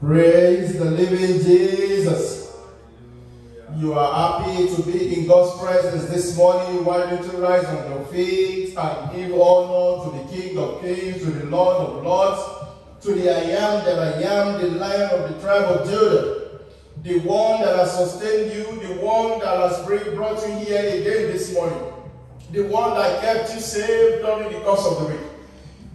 Praise the living Jesus. You are happy to be in God's presence this morning. Why don't you rise on your feet and give honor to the King of Kings, to the Lord of Lords, to the I am that I am, the Lion of the tribe of Judah, the one that has sustained you, the one that has brought you here again this morning, the one that kept you safe during the course of the week,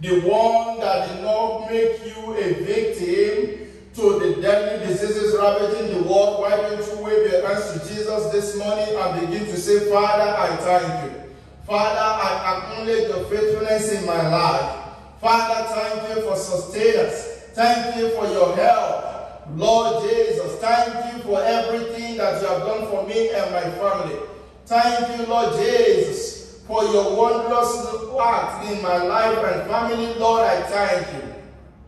the one that did not make you a victim to the deadly diseases ravaging the world, why don't you wave your hands to Jesus this morning and begin to say, Father, I thank you. Father, I acknowledge your faithfulness in my life. Father, thank you for sustenance. Thank you for your help. Lord Jesus, thank you for everything that you have done for me and my family. Thank you, Lord Jesus, for your wondrous act in my life and family. Lord, I thank you.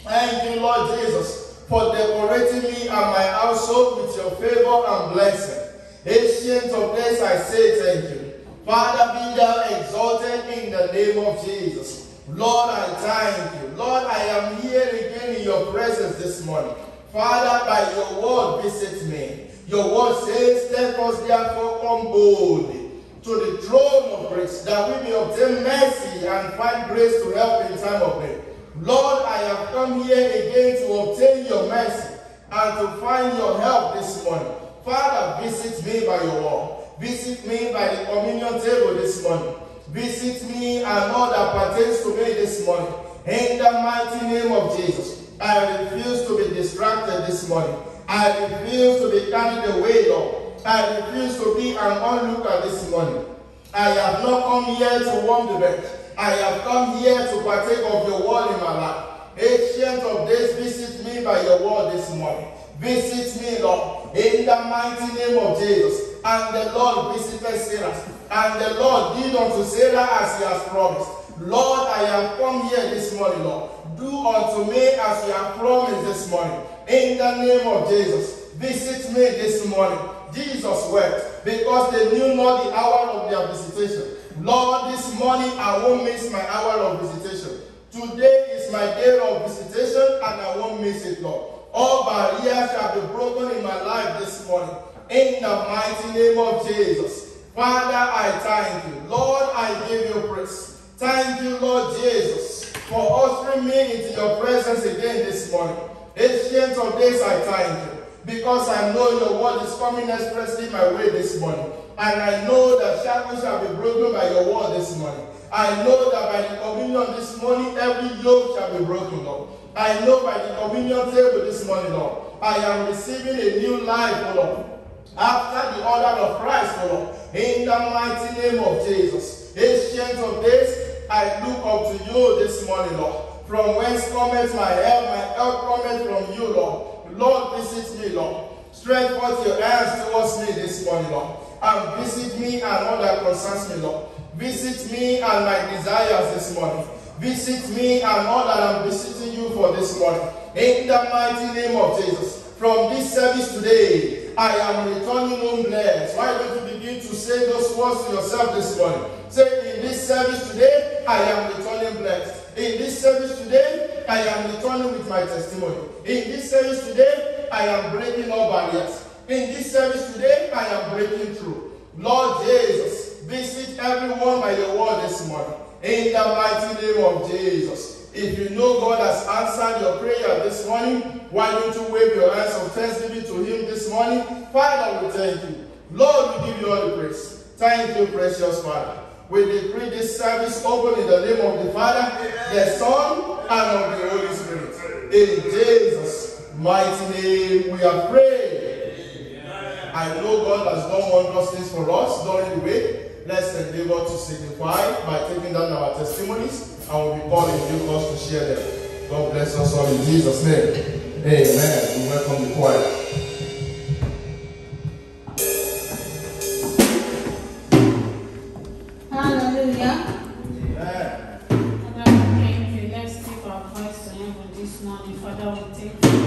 Thank you, Lord Jesus, for decorating me and my household with your favor and blessing. Ancient of days, I say thank you. Father, be thou exalted in the name of Jesus. Lord, I thank you. Lord, I am here again in your presence this morning. Father, by your word, visit me. Your word says, let us therefore come boldly to the throne of grace, that we may obtain mercy and find grace to help in time of need. Lord, I have come here again to obtain your mercy and to find your help this morning. Father, visit me by your word. Visit me by the communion table this morning. Visit me and all that pertains to me this morning. In the mighty name of Jesus, I refuse to be distracted this morning. I refuse to be carried away, Lord. I refuse to be an onlooker this morning. I have not come here to warm the bench. I have come here to partake of your word in my life. Ancient of days, visit me by your word this morning. Visit me, Lord, in the mighty name of Jesus. And the Lord visited Sarah. And the Lord did unto Sarah as he has promised. Lord, I have come here this morning, Lord. Do unto me as you have promised this morning. In the name of Jesus, visit me this morning. Jesus wept because they knew not the hour of their visitation. Lord, this morning I won't miss my hour of visitation. Today is my day of visitation and I won't miss it, Lord. All barriers shall be broken in my life this morning. In the mighty name of Jesus. Father, I thank you. Lord, I give you praise. Thank you, Lord Jesus, for ushering me into your presence again this morning. Ancient of days, I thank you. Because I know your word is coming expressly my way this morning. And I know that shackles shall be broken by your word this morning. I know that by the communion this morning, every yoke shall be broken, Lord. I know by the communion table this morning, Lord, I am receiving a new life, Lord. After the order of Christ, Lord, in the mighty name of Jesus. Ancient of days, I look up to you this morning, Lord. From whence cometh my help? My help cometh from you, Lord. Lord, visit me, Lord. Stretch forth your hands towards me this morning, Lord and visit me and all that concerns me, Lord. Visit me and my desires this morning. Visit me and all that I'm visiting you for this morning. In the mighty name of Jesus. From this service today, I am returning home blessed. Why don't you begin to say those words to yourself this morning? Say, in this service today, I am returning blessed. In this service today, I am returning with my testimony. In this service today, I am breaking all barriers. In this service today, I am breaking through. Lord Jesus, visit everyone by your word this morning. In the mighty name of Jesus. If you know God has answered your prayer this morning, why don't you wave your hands of thanksgiving to Him this morning? Father, we thank you. Lord, we give you all the praise. Thank you, precious Father. We decree this service open in the name of the Father, the Son, and of the Holy Spirit. In Jesus' mighty name, we are prayed. I know God has done wondrous things for us during the week. Let's endeavor to signify by taking down our testimonies and we'll be calling you us to share them. God bless us all in Jesus' name. Amen. We welcome the choir. You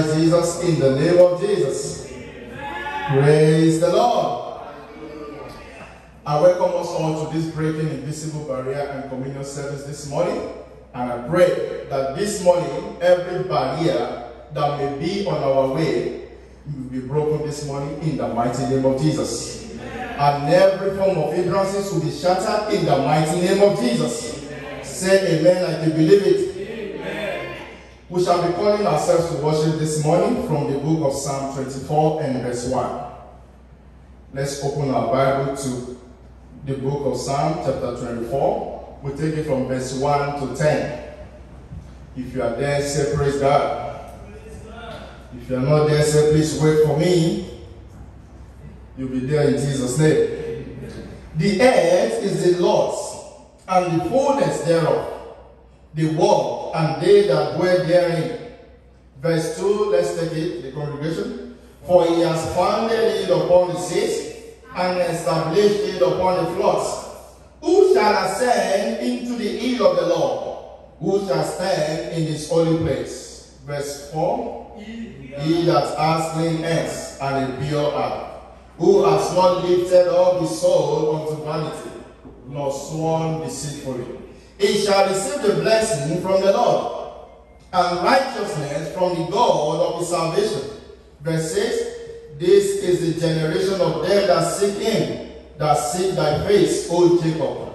Christ Jesus in the name of Jesus. Praise the Lord. I welcome us all to this breaking invisible barrier and communion service this morning. And I pray that this morning, every barrier that may be on our way will be broken this morning in the mighty name of Jesus. And every form of hindrances will be shattered in the mighty name of Jesus. Say amen like you believe it. We shall be calling ourselves to worship this morning from the book of Psalm 24 and verse 1. Let's open our Bible to the book of Psalm chapter 24. We take it from verse 1 to 10. If you are there, say praise God. If you are not there, say please wait for me. You'll be there in Jesus' name. The earth is the Lord's and the fullness thereof the world and they that dwell therein. Verse 2, let's take it, the congregation. For he has founded it upon the seas and established it upon the floods. Who shall ascend into the hill of the Lord? Who shall stand in his holy place? Verse 4 He that has clean hands and a pure heart, who has not lifted up his soul unto vanity, nor sworn deceitfully he shall receive the blessing from the Lord and righteousness from the God of his salvation. Verse 6 This is the generation of them that seek him, that seek thy face, O Jacob.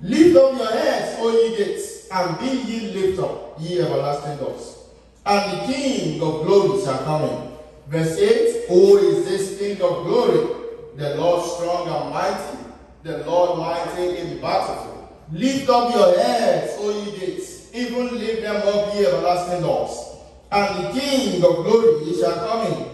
Lift up your heads, O ye gates, and be ye lift up, ye everlasting doors. And the King of glory shall come in. Verse 8 Who is this King of glory? The Lord strong and mighty, the Lord mighty in battle. Lift up your heads, O ye gates, even lift them up, ye everlasting doors. And the King of glory shall come in.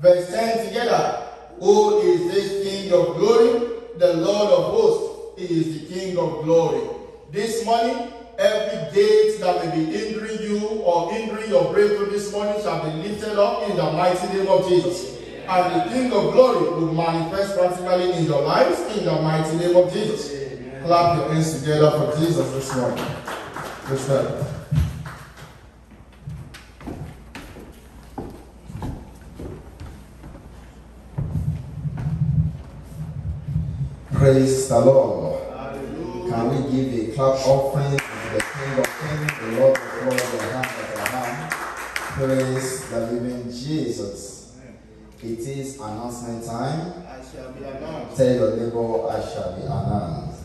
Verse 10 together. Who is this King of glory? The Lord of hosts is the King of glory. This morning, every gate that may be hindering you or hindering your breakthrough this morning shall be lifted up in the mighty name of Jesus. And the King of glory will manifest practically in your lives in the mighty name of Jesus. Clap your hands together for Jesus this morning. This morning. Praise the Lord. Hallelujah. Can we give a clap offering to the King of Kings, the Lord of Lords, the hand of the hand? Praise the living Jesus. It is announcement time. I shall be announced. Tell your neighbor, I shall be announced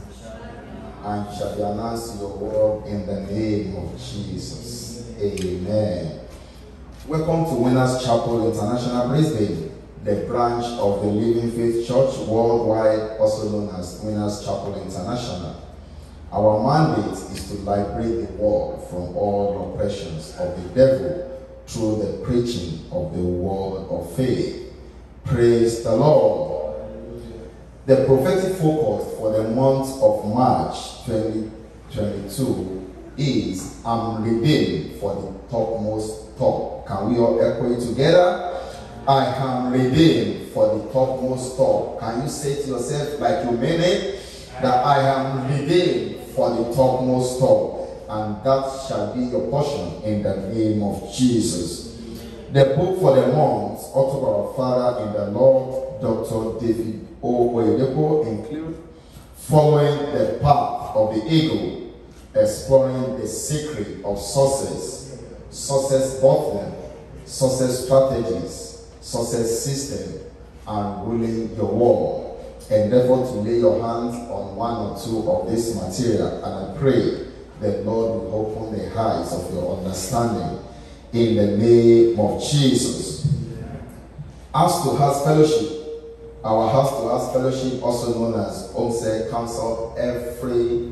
and shall be announced your word in the name of Jesus. Amen. Welcome to Winners Chapel International Brisbane, the branch of the Living Faith Church worldwide, also known as Winners Chapel International. Our mandate is to liberate the world from all oppressions of the devil through the preaching of the word of faith. Praise the Lord. The prophetic focus for the month of March 2022 is I'm redeemed for the topmost top. Can we all echo it together? I am redeemed for the topmost top. Can you say to yourself, like you mean it, that I am redeemed for the topmost top? And that shall be your portion in the name of Jesus. The book for the month, author our Father in the Lord, Dr. David Oyedepo include following the path of the eagle, exploring the secret of success, success buttons, success strategies, success system, and ruling your world. Endeavor to lay your hands on one or two of this material, and I pray that Lord will open the eyes of your understanding in the name of Jesus. As to House Fellowship, our House to House Fellowship, also known as Homestead Council, every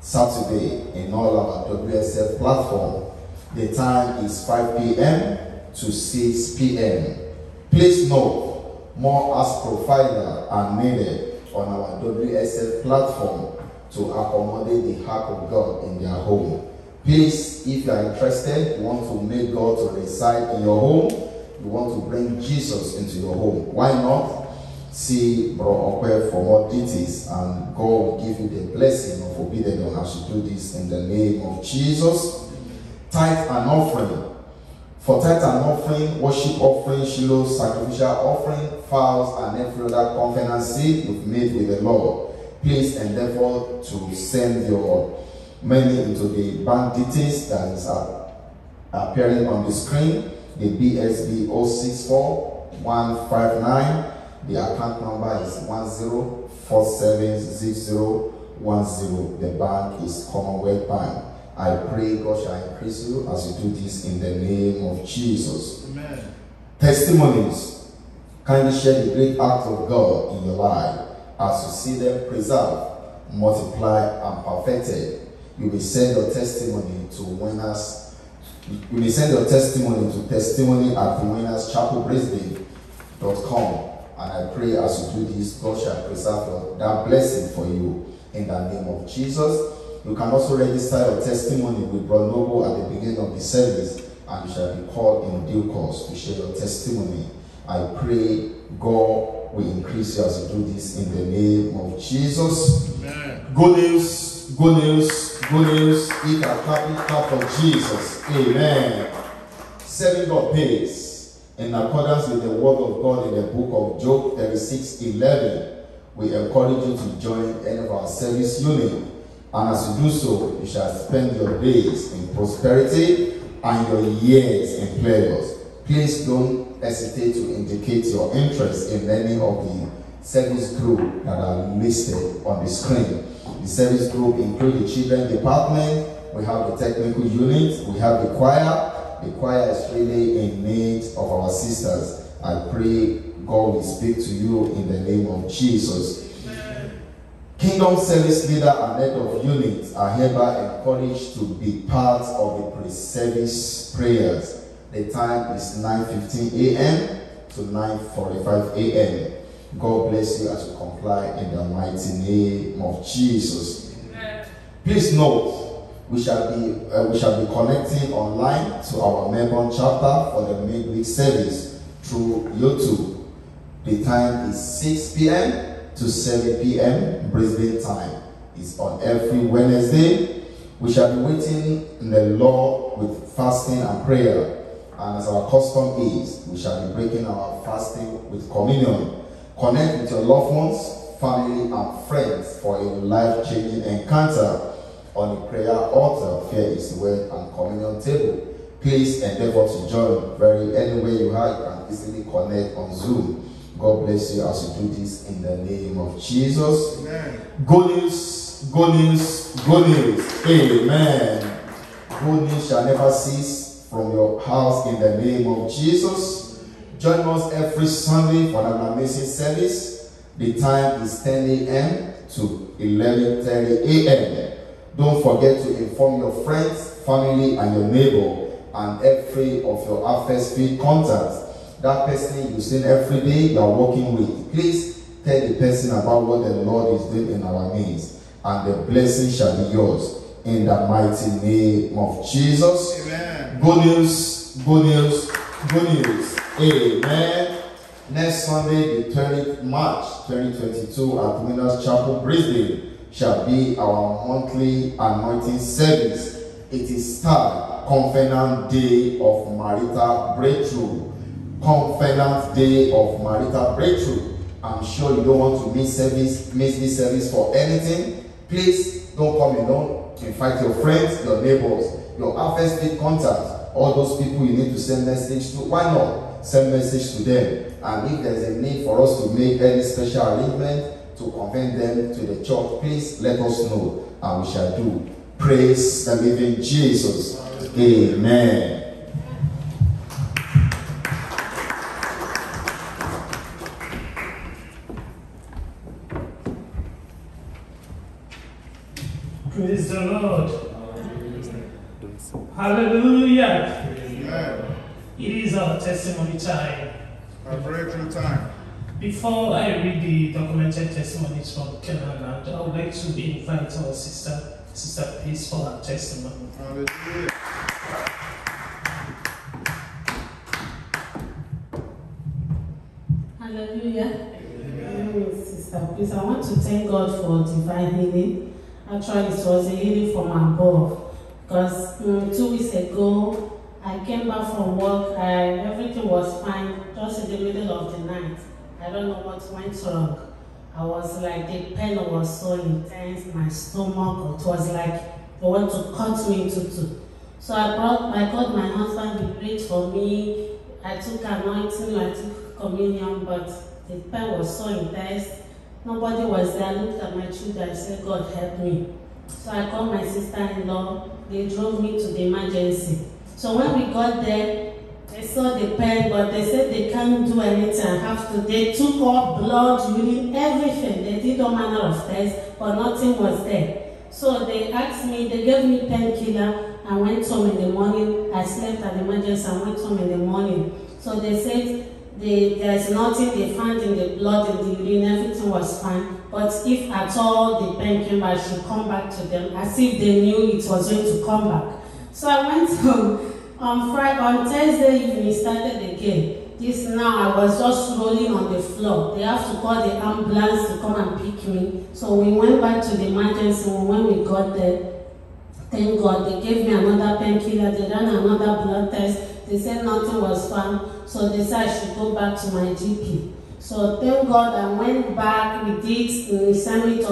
Saturday in all our WSF platform. The time is 5 p.m. to 6 p.m. Please note More as provider are needed on our WSF platform to accommodate the heart of God in their home. Please, if you are interested, you want to make God to reside in your home, you want to bring Jesus into your home. Why not? See Bro Okwe for more details, and God will give you the blessing of obedience as to do this in the name of Jesus. Tithe and offering. For tithe and offering, worship offering, Shiloh, sacrificial offering, vows, and every other covenant seed you've made with the Lord, please endeavor to send your money into the bank details that is appearing on the screen. The BSB 064 159. The account number is 10476010. The bank is Commonwealth Bank. I pray God shall increase you as you do this in the name of Jesus. Amen. Testimonies. Kindly share the great act of God in your life as you see them preserved, multiplied, and perfected. You will send your testimony to winners. You may send your testimony to testimony at winnerschapelbrisbane.com. And I pray as you do this, God shall preserve that blessing for you in the name of Jesus. You can also register your testimony with Brother Noble at the beginning of the service, and you shall be called in due course to share your testimony. I pray God will increase you as you do this in the name of Jesus. Amen. Good news, good news, good news. Eat a clap for Jesus. Amen. Serving God pays in accordance with the word of God in the book of Job 36 11. We encourage you to join any of our service unit. And as you do so, you shall spend your days in prosperity and your years in pleasures. Please don't hesitate to indicate your interest in any of the service group that are listed on the screen. The service group include the children department, we have the technical unit, we have the choir. The choir is really in need of our sisters. I pray God will speak to you in the name of Jesus. Kingdom service leader and head of units are hereby encouraged to be part of the pre-service prayers. The time is 9:15 a.m. to 9:45 a.m. God bless you as you comply in the mighty name of Jesus. Please note, we shall be uh, we shall be connecting online to our Melbourne chapter for the midweek service through YouTube. The time is 6 p.m. to 7 p.m. Brisbane time. It's on every Wednesday. We shall be waiting in the Lord with fasting and prayer. And as our custom is, we shall be breaking our fasting with communion. Connect with your loved ones, family, and friends for a life-changing encounter on the prayer altar. Here is the word and communion table. Please endeavor to join very anywhere you are. You can easily connect on Zoom. God bless you as you do this in the name of Jesus. Amen. Good news, good news, good news. Amen. Good news shall never cease from your house in the name of Jesus. Join us every Sunday for an amazing service. The time is 10 a.m. to 11:30 a.m. Don't forget to inform your friends, family, and your neighbor, and every of your field contacts. That person you see every day you are working with. Please tell the person about what the Lord is doing in our midst, and the blessing shall be yours in the mighty name of Jesus. Amen. Good news, good news, good news. Amen. Next Sunday, the 20th March 2022 at Winners Chapel, Brisbane, shall be our monthly anointing service. It is start Covenant Day of Marital Breakthrough. Covenant Day of Marital Breakthrough. I'm sure you don't want to miss service, miss this service for anything. Please don't come alone. Invite your friends, your neighbors, your affairs big contact, all those people you need to send message to. Why not send message to them? And if there's a need for us to make any special arrangement to convene them to the church, please let us know, and we shall do. Praise the living Jesus. Amen. Praise the Lord. Hallelujah. Amen. It is our testimony time. A breakthrough time. Before I read the documented testimonies from Canaan I would like to invite our sister, Sister Peace, for her testimony. Hallelujah. Hallelujah. Amen, Sister, please, I want to thank God for divine healing. Actually, it was a healing from above. Because mm, two weeks ago, I came back from work, I, everything was fine, just in the middle of the night. I don't know what went wrong. I was like, the pain was so intense, my stomach, it was like they want to cut me into two. So I brought, I called my husband, he prayed for me, I took anointing, I took communion, but the pain was so intense. Nobody was there. I looked at my children, I said, God help me. So I called my sister-in-law, they drove me to the emergency. So when we got there, they saw the pain, but they said they can't do anything. I have to. They took all blood, urine, everything. They did all manner of tests, but nothing was there. So they asked me, they gave me painkiller. I went home in the morning. I slept at the emergency. I went home in the morning. So they said they, there's nothing they found in the blood, in the urine, everything was fine. But if at all the pain came back, I should come back to them as if they knew it was going to come back. So I went home on Friday, on Thursday evening, started again. This now I was just rolling on the floor. They have to call the ambulance to come and pick me. So we went back to the emergency. room. When we got there, thank God they gave me another painkiller. They ran another blood test. They said nothing was found. So they said I should go back to my GP. So thank God I went back. We did sent me to.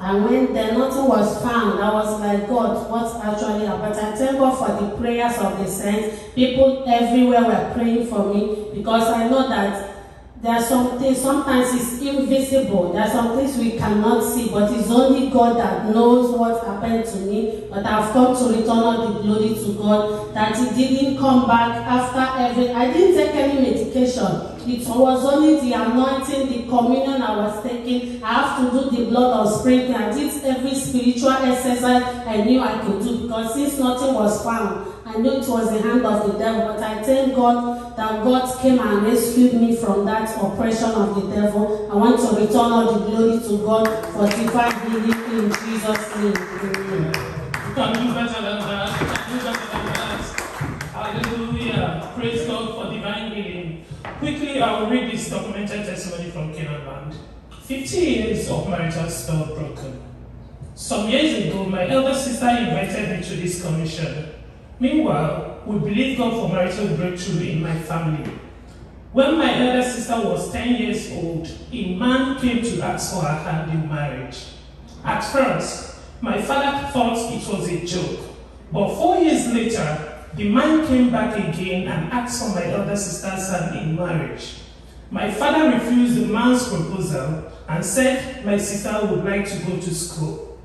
I when there, nothing was found. I was like, God, what's actually happened? I thank God for the prayers of the saints. People everywhere were praying for me because I know that there are some things, sometimes it's invisible. There are some things we cannot see, but it's only God that knows what happened to me. But I've come to return all the glory to God that He didn't come back after every. I didn't take any medication. It was only the anointing, the communion I was taking. I have to do the blood of sprinkling. I did every spiritual exercise I knew I could do because since nothing was found, I knew it was the hand of the devil. But I thank God that God came and rescued me from that oppression of the devil. I want to return all the glory to God for divine healing in Jesus' name. Amen. You can do better than that. Do better than that. Hallelujah. Praise God for divine healing. Quickly, I will read this documented testimony from Canaan Land. 50 years of marital spell broken. Some years ago, my elder sister invited me to this commission. Meanwhile, we believe God for marital breakthrough in my family. When my elder sister was 10 years old, a man came to ask for her hand in marriage. At first, my father thought it was a joke, but four years later, the man came back again and asked for my elder sister's hand in marriage. My father refused the man's proposal and said my sister would like to go to school.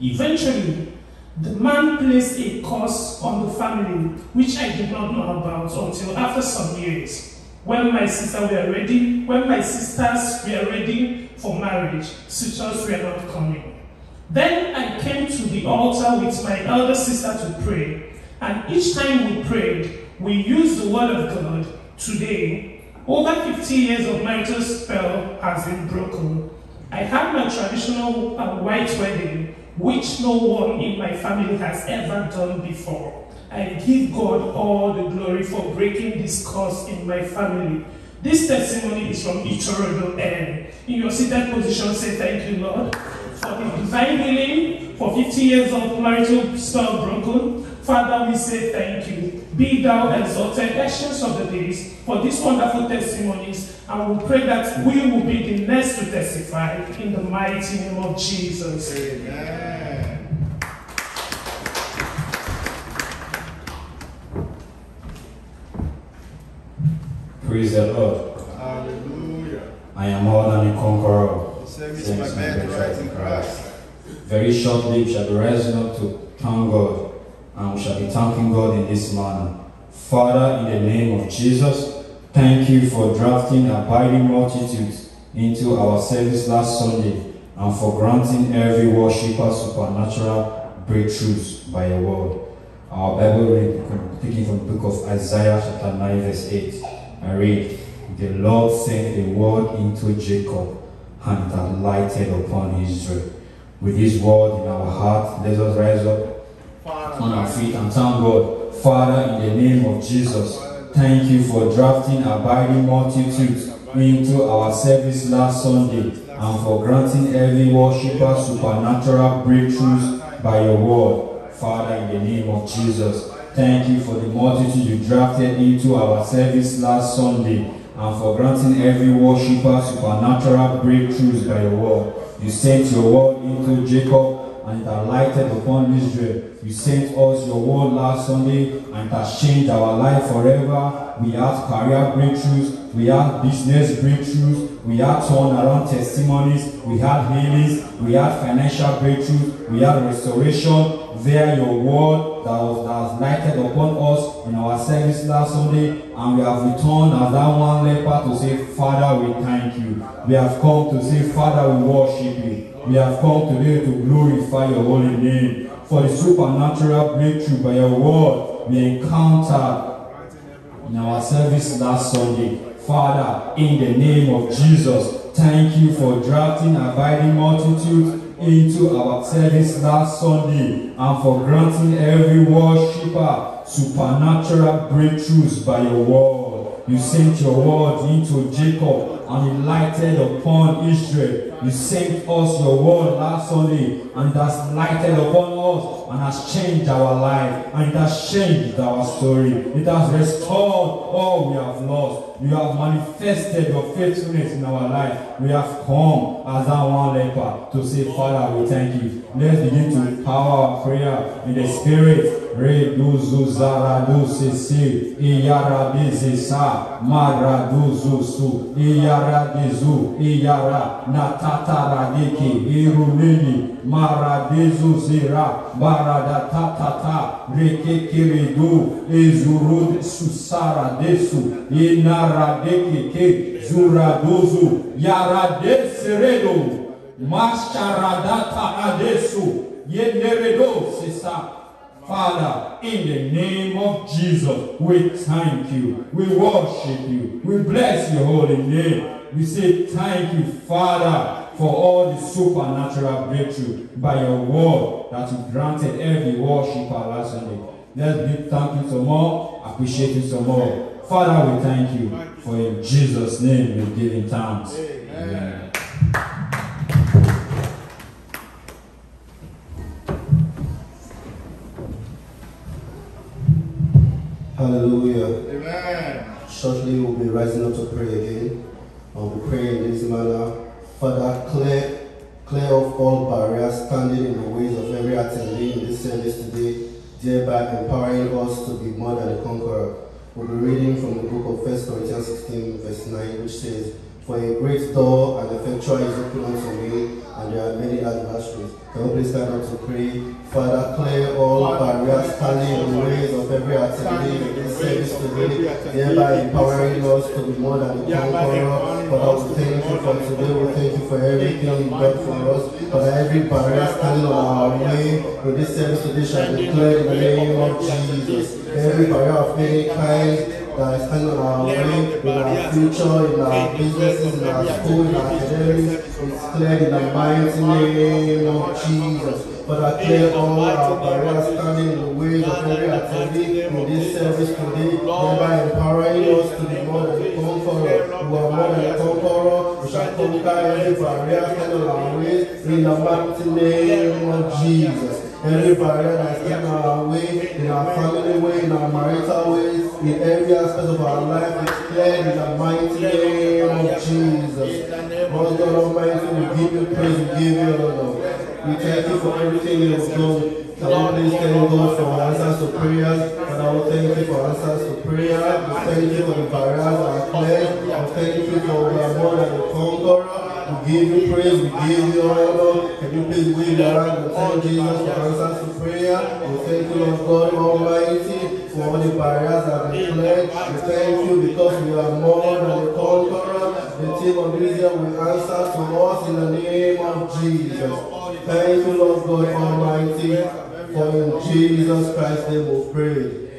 Eventually, the man placed a curse on the family, which I did not know about until after some years. When my sister were ready, when my sisters were ready for marriage, suitors were not coming. Then I came to the altar with my elder sister to pray, and each time we prayed, we used the word of God. Today, over 50 years of marital spell has been broken. I had my traditional uh, white wedding, which no one in my family has ever done before. I give God all the glory for breaking this curse in my family. This testimony is from Ikorodu N. In your seated position, say thank you, Lord, for the divine healing, for 50 years of marital spell broken. Father, we say thank you. Be thou exalted, actions of the days, for these wonderful testimonies. And we pray that we will be the next to testify in the mighty name of Jesus. Amen. Praise the Lord. Hallelujah. I am more than a conqueror. Thanks, my my birthright in Christ. Very shortly we shall be rising up to thank God, and we shall be thanking God in this manner. Father, in the name of Jesus, thank you for drafting abiding multitudes into our service last Sunday and for granting every worshiper supernatural breakthroughs by your word. Our Bible reading taken from the book of Isaiah chapter 9 verse 8. I read, the Lord sent a word into Jacob, and it had lighted upon Israel. With this word in our heart, let us rise up on our feet and thank God. Father, in the name of Jesus, thank you for drafting abiding multitudes into our service last Sunday and for granting every worshiper supernatural breakthroughs by your word. Father, in the name of Jesus, thank you for the multitude you drafted into our service last Sunday and for granting every worshiper supernatural breakthroughs by your word. You sent your word into Jacob and it has lighted upon Israel. You sent us your word last Sunday and it has changed our life forever. We had career breakthroughs, we had business breakthroughs, we had turnaround testimonies, we had healings, we had financial breakthroughs, we had restoration via your word that, was, that has lighted upon us in our service last Sunday. And we have returned as that one leper to say, Father, we thank you. We have come to say, Father, we worship you. We have come today to glorify your holy name. For the supernatural breakthrough by your word we encountered in our service last Sunday. Father, in the name of Jesus, thank you for drafting abiding multitudes into our service last Sunday and for granting every worshiper supernatural breakthroughs by your word. You sent your word into Jacob and it lighted upon Israel. You sent us your word last Sunday and it has lighted upon us and has changed our life and it has changed our story. It has restored all we have lost. You have manifested your faithfulness in our life. We have come as that one leper to say, Father, we thank you. Let's begin to power our prayer in the spirit. Reduzu zaraduzi si iyaradizi sa maraduzu su iyaradizu iyara natataradiki irumini maradizu zira baradatatata rekekiridu ezurud susaradesu inaradekeke zuraduzu yaradeseredo masharadata adesu yeneredo sisa Father, in the name of Jesus, we thank you. We worship you. We bless your holy name. We say thank you, Father, for all the supernatural breakthrough by your word that you granted every worshiper last Sunday. Let's be thank you some more, appreciate you some more. Father, we thank you for in Jesus' name we give in thanks. Amen. Hallelujah. Amen. Shortly we'll be rising up to pray again. I'll be praying in this manner. Father, clear, clear off all barriers standing in the ways of every attendee in this service today, thereby empowering us to be more than a conqueror. We'll be reading from the book of 1 Corinthians 16, verse 9, which says, For a great door and effectual is open unto me, and there are many adversaries. Can we please stand up to pray? Father, clear all barriers standing in the ways of every attendee in this service today, thereby empowering us to be more than a conqueror. Father, we thank you for today. We thank you for everything you've done for us. Father, every barrier standing on our way in this service today shall be cleared in the name of Jesus. Every barrier of any kind that is standing on our way, in our future, in our businesses, in our school, in our academics, is cleared in the mighty name of Jesus. Father, clear all our barriers standing in the ways of every attendee in this service today, thereby empowering us to be more than a conqueror. We are more than a conqueror. We shall conquer every barrier standing on our way in the mighty name of Jesus. Every barrier that is in our way, in our family way, in our marital ways, in every aspect of our life, is cleared in the mighty name of Jesus. Oh, Lord God Almighty, we give you praise, we give you honor. We thank you for everything you have done. We please thank God for answers to prayers? And I will thank you for answers to prayer. We thank you for the barriers that are cleared. I thank you for we are more than a conqueror. We give you praise, we give you honor. Can you please wave your hand and thank Jesus for answers to prayer? We thank you, Lord God Almighty, for all the barriers that have been cleared. We thank you because we are more than a conqueror. The team of Israel will answer to us in the name of Jesus. Thank you, Lord God Almighty, for in Jesus Christ's name we pray.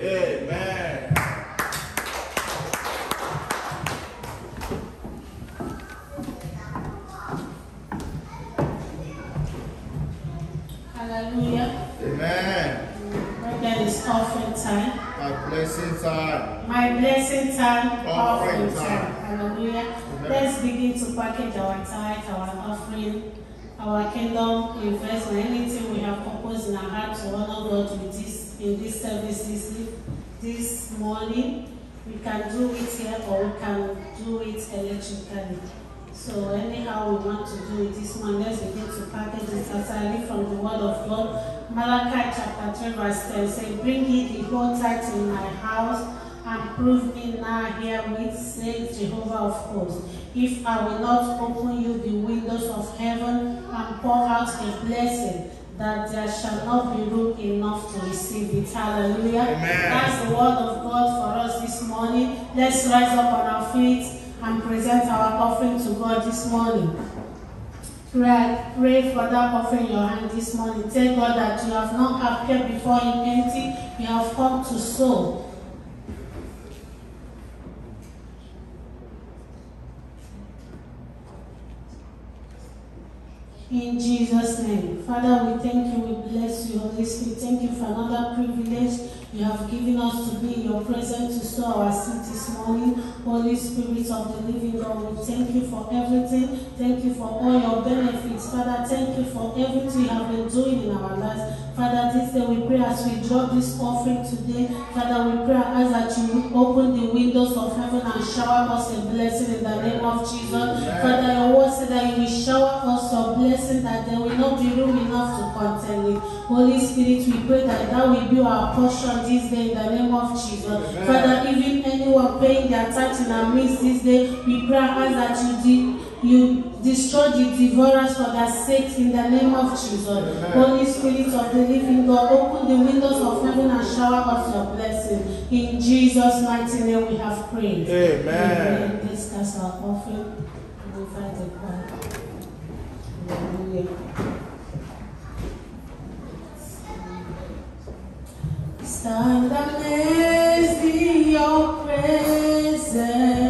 Offering time. My blessing time. My blessing time, Offering offering time. time. Hallelujah. Let's begin to package our tithe, our offering, our kingdom investment, anything we have proposed in our heart to honor God with this in this service this, this morning. We can do it here or we can do it electrically. So anyhow we want to do it this morning, let's begin to package it as I read from the word of God. Malachi chapter 3 verse 10 says, Bring ye the whole tithe in my house and prove me now herewith, says Jehovah of hosts. If I will not open you the windows of heaven and pour out a blessing, that there shall not be room enough to receive it. Hallelujah. Amen. That's the word of God for us this morning. Let's rise up on our feet and present our offering to God this morning. Pray, pray for that offering your hand this morning. Tell God that you have not appeared before Him empty. You have come to sow. In Jesus' name. Father, we thank you, we bless you, Holy Spirit. Thank you for another privilege you have given us to be in your presence to store our seed this morning. Holy Spirit of the living God, we thank you for everything. Thank you for all your benefits. Father, thank you for everything you have been doing in our lives. Father, this day we pray as we drop this offering today. Father, we pray as that you open the windows of heaven and shower us a blessing in the name of Jesus. Father, your word said that you will shower us your blessing that there will not be room enough to contain it. Holy Spirit, we pray that that will be our portion this day in the name of Jesus. Father, even anyone paying their tax in our midst this day, we pray as that you did. You destroy the devourers for their sake in the name of Jesus. Holy Spirit of the living God, open the windows of heaven and shower us your blessing. In Jesus' mighty name we have prayed. Amen. Amen. Discuss our offering. We find the. Hallelujah. Stand amazed in your presence.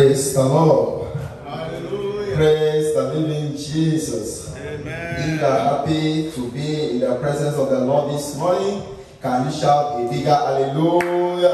Praise the Lord. Hallelujah. Praise the living Jesus. If Amen. you are happy to be in the presence of the Lord this morning, can you shout a bigger hallelujah?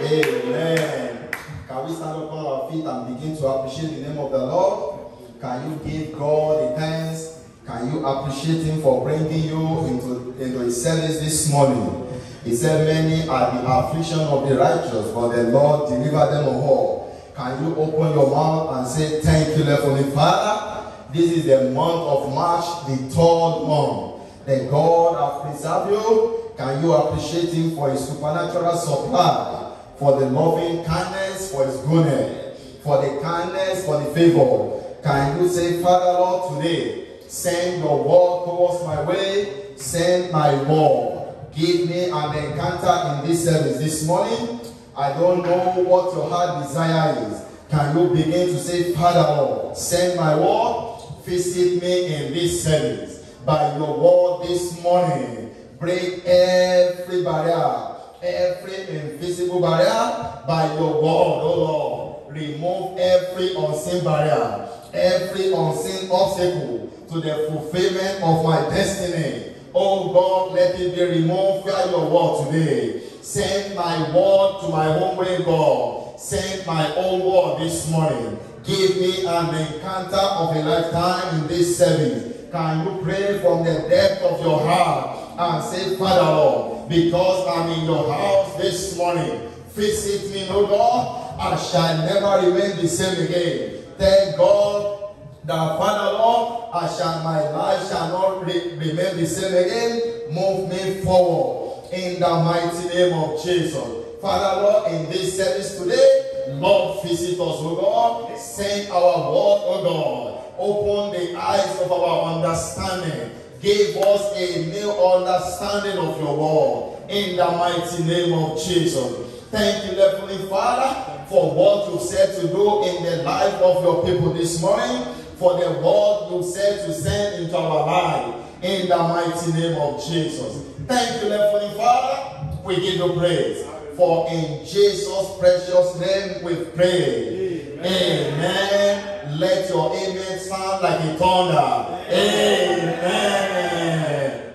Amen. Can we stand up on our feet and begin to appreciate the name of the Lord? Can you give God a thanks? Can you appreciate Him for bringing you into, into His service this morning? He said, Many are the affliction of the righteous, but the Lord delivered them all. Can you open your mouth and say, Thank you, Heavenly Father? This is the month of March, the third month. The God has preserved you. Can you appreciate Him for His supernatural supply, for the loving kindness, for His goodness, for the kindness, for the favor? Can you say, Father Lord, today, send your word towards my way, send my word. Give me an encounter in this service this morning. I don't know what your heart desire is. Can you begin to say, Father Lord, send my word, visit me in this service. By your word this morning, break every barrier, every invisible barrier by your word, oh Lord. Remove every unseen barrier, every unseen obstacle to the fulfillment of my destiny. Oh God, let it be removed by your word today. Send my word to my home way, God. Send my own word this morning. Give me an encounter of a lifetime in this service. Can you pray from the depth of your heart and say, Father Lord, because I'm in your house this morning, visit me, O God, I shall never remain the same again. Thank God that Father Lord, I shall my life shall not re- remain the same again. Move me forward in the mighty name of Jesus. Father Lord, in this service today, Lord, visit us, O God. Send our word, O God. Open the eyes of our understanding. Give us a new understanding of your word in the mighty name of Jesus. Thank you, Heavenly Father, for what you said to do in the life of your people this morning, for the word you said to send into our life in the mighty name of Jesus. Thank you, Heavenly Father. We give you praise. For in Jesus' precious name we pray. Amen. Let your amen sound like a thunder. Amen.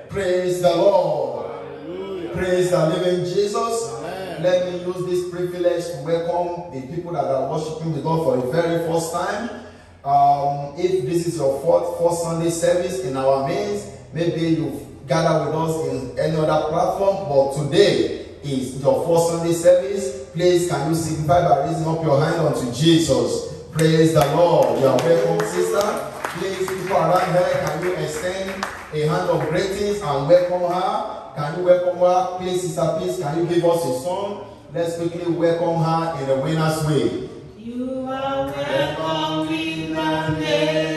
Praise the Lord. Praise the living Jesus. Let me use this privilege to welcome the people that are worshiping the God for the very first time. Um, if this is your fourth, fourth Sunday service in our midst, maybe you've gather with us in any other platform, but today is your first Sunday service. Please, can you signify by raising up your hand unto Jesus? Praise the Lord. You are welcome, sister. Please, people around here, can you extend a hand of greetings and welcome her? Can you welcome her? Please, sister, please, can you give us a song? Let's quickly welcome her in a winner's way. You are welcome in the name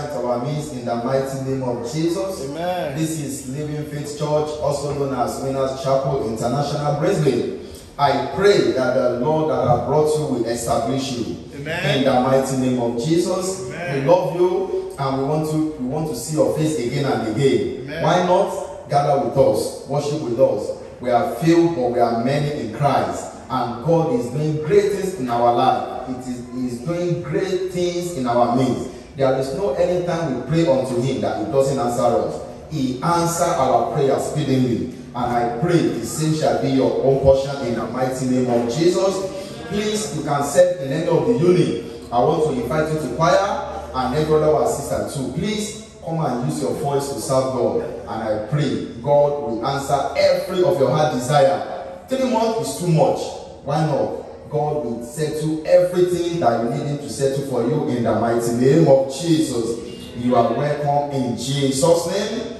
into our midst in the mighty name of Jesus. Amen. This is Living Faith Church, also known as Winners Chapel International Brisbane. I pray that the Lord that has brought you will establish you. Amen. In the mighty name of Jesus. Amen. We love you and we want to we want to see your face again and again. Amen. Why not gather with us, worship with us? We are few, but we are many in Christ. And God is doing greatest in our life. It is He is doing great things in our midst. There is no any time we pray unto Him that He doesn't answer us. He answer our prayers speedily. And I pray the same shall be your own portion in the mighty name of Jesus. Please, you can serve in any of the unit. I want to invite you to choir and every other assistant too. Please come and use your voice to serve God. And I pray God will answer every of your heart desire. Three months is too much. Why not? God will settle everything that you need to settle for you in the mighty name of Jesus. You are welcome in Jesus' name.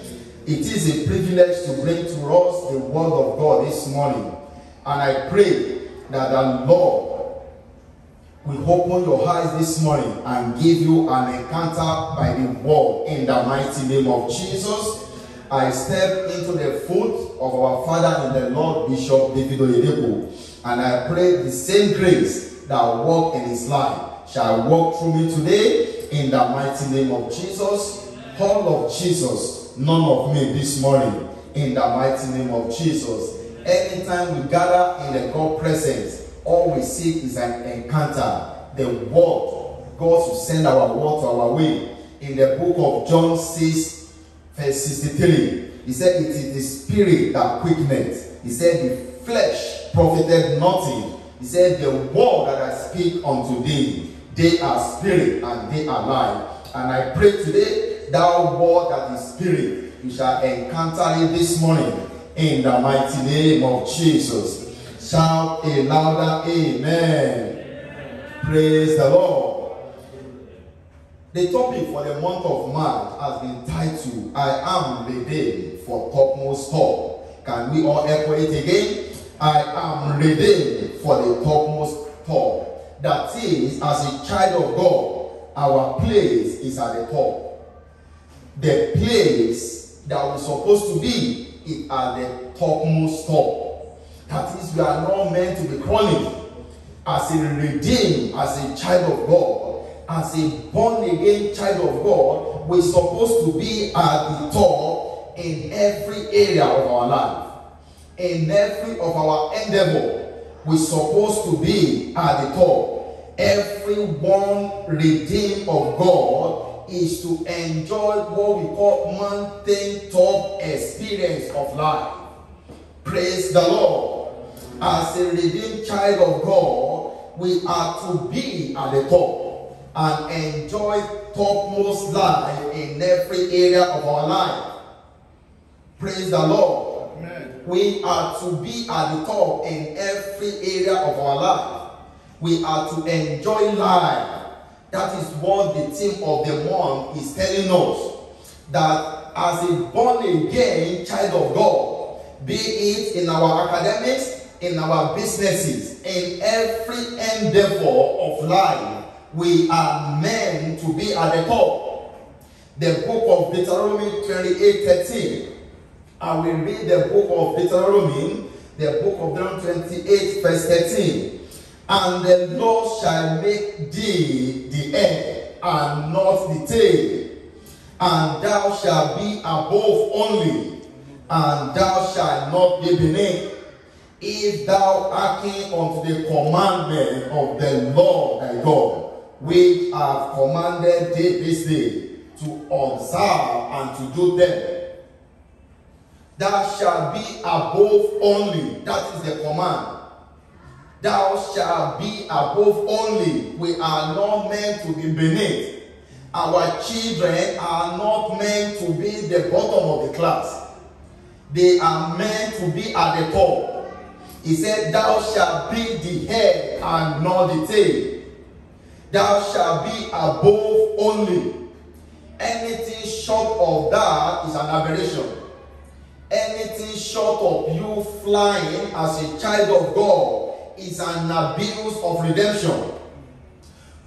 It is a privilege to bring to us the word of God this morning. And I pray that the Lord will open your eyes this morning and give you an encounter by the word in the mighty name of Jesus. I step into the foot of our Father in the Lord Bishop David Oyedepo, and I pray the same grace that work in his life shall work through me today in the mighty name of Jesus. All of Jesus, none of me this morning in the mighty name of Jesus. Anytime we gather in the God presence, all we seek is an encounter. The word, God will send our word to our way. In the book of John 6, verse 63, he said, It is the spirit that quickeneth. He said, The flesh profited nothing. He said, The word that I speak unto thee, they are spirit and they are life. And I pray today, thou word that is spirit, you shall encounter it this morning in the mighty name of Jesus. Shout a louder amen. Praise the Lord. The topic for the month of March has been titled, I am redeemed for topmost top. Can we all echo it again? I am redeemed for the topmost top. That is, as a child of God, our place is at the top. The place that we're supposed to be is at the topmost top. That is, we are not meant to be crawling. As a redeemed, as a child of God, as a born again child of God, we're supposed to be at the top in every area of our life. In every of our endeavor, we're supposed to be at the top. Everyone redeemed of God is to enjoy what we call mountain top experience of life. Praise the Lord. As a redeemed child of God, we are to be at the top and enjoy topmost life in every area of our life. Praise the Lord. We are to be at the top in every area of our life. We are to enjoy life. That is what the theme of the month is telling us. That as a born again child of God, be it in our academics, in our businesses, in every endeavor of life, we are meant to be at the top. The book of Deuteronomy 28 13. I will read the book of Deuteronomy, the book of Deuteronomy 28, verse 13. And the Lord shall make thee the head and not the tail, and thou shalt be above only, and thou shalt not be beneath. If thou hearken unto the commandment of the Lord thy God, which have commanded thee this day, to observe and to do them, thou shalt be above only. That is the command. Thou shalt be above only. We are not meant to be beneath. Our children are not meant to be the bottom of the class. They are meant to be at the top. He said, Thou shalt be the head and not the tail. Thou shalt be above only. Anything short of that is an aberration. Anything short of you flying as a child of God is an abuse of redemption.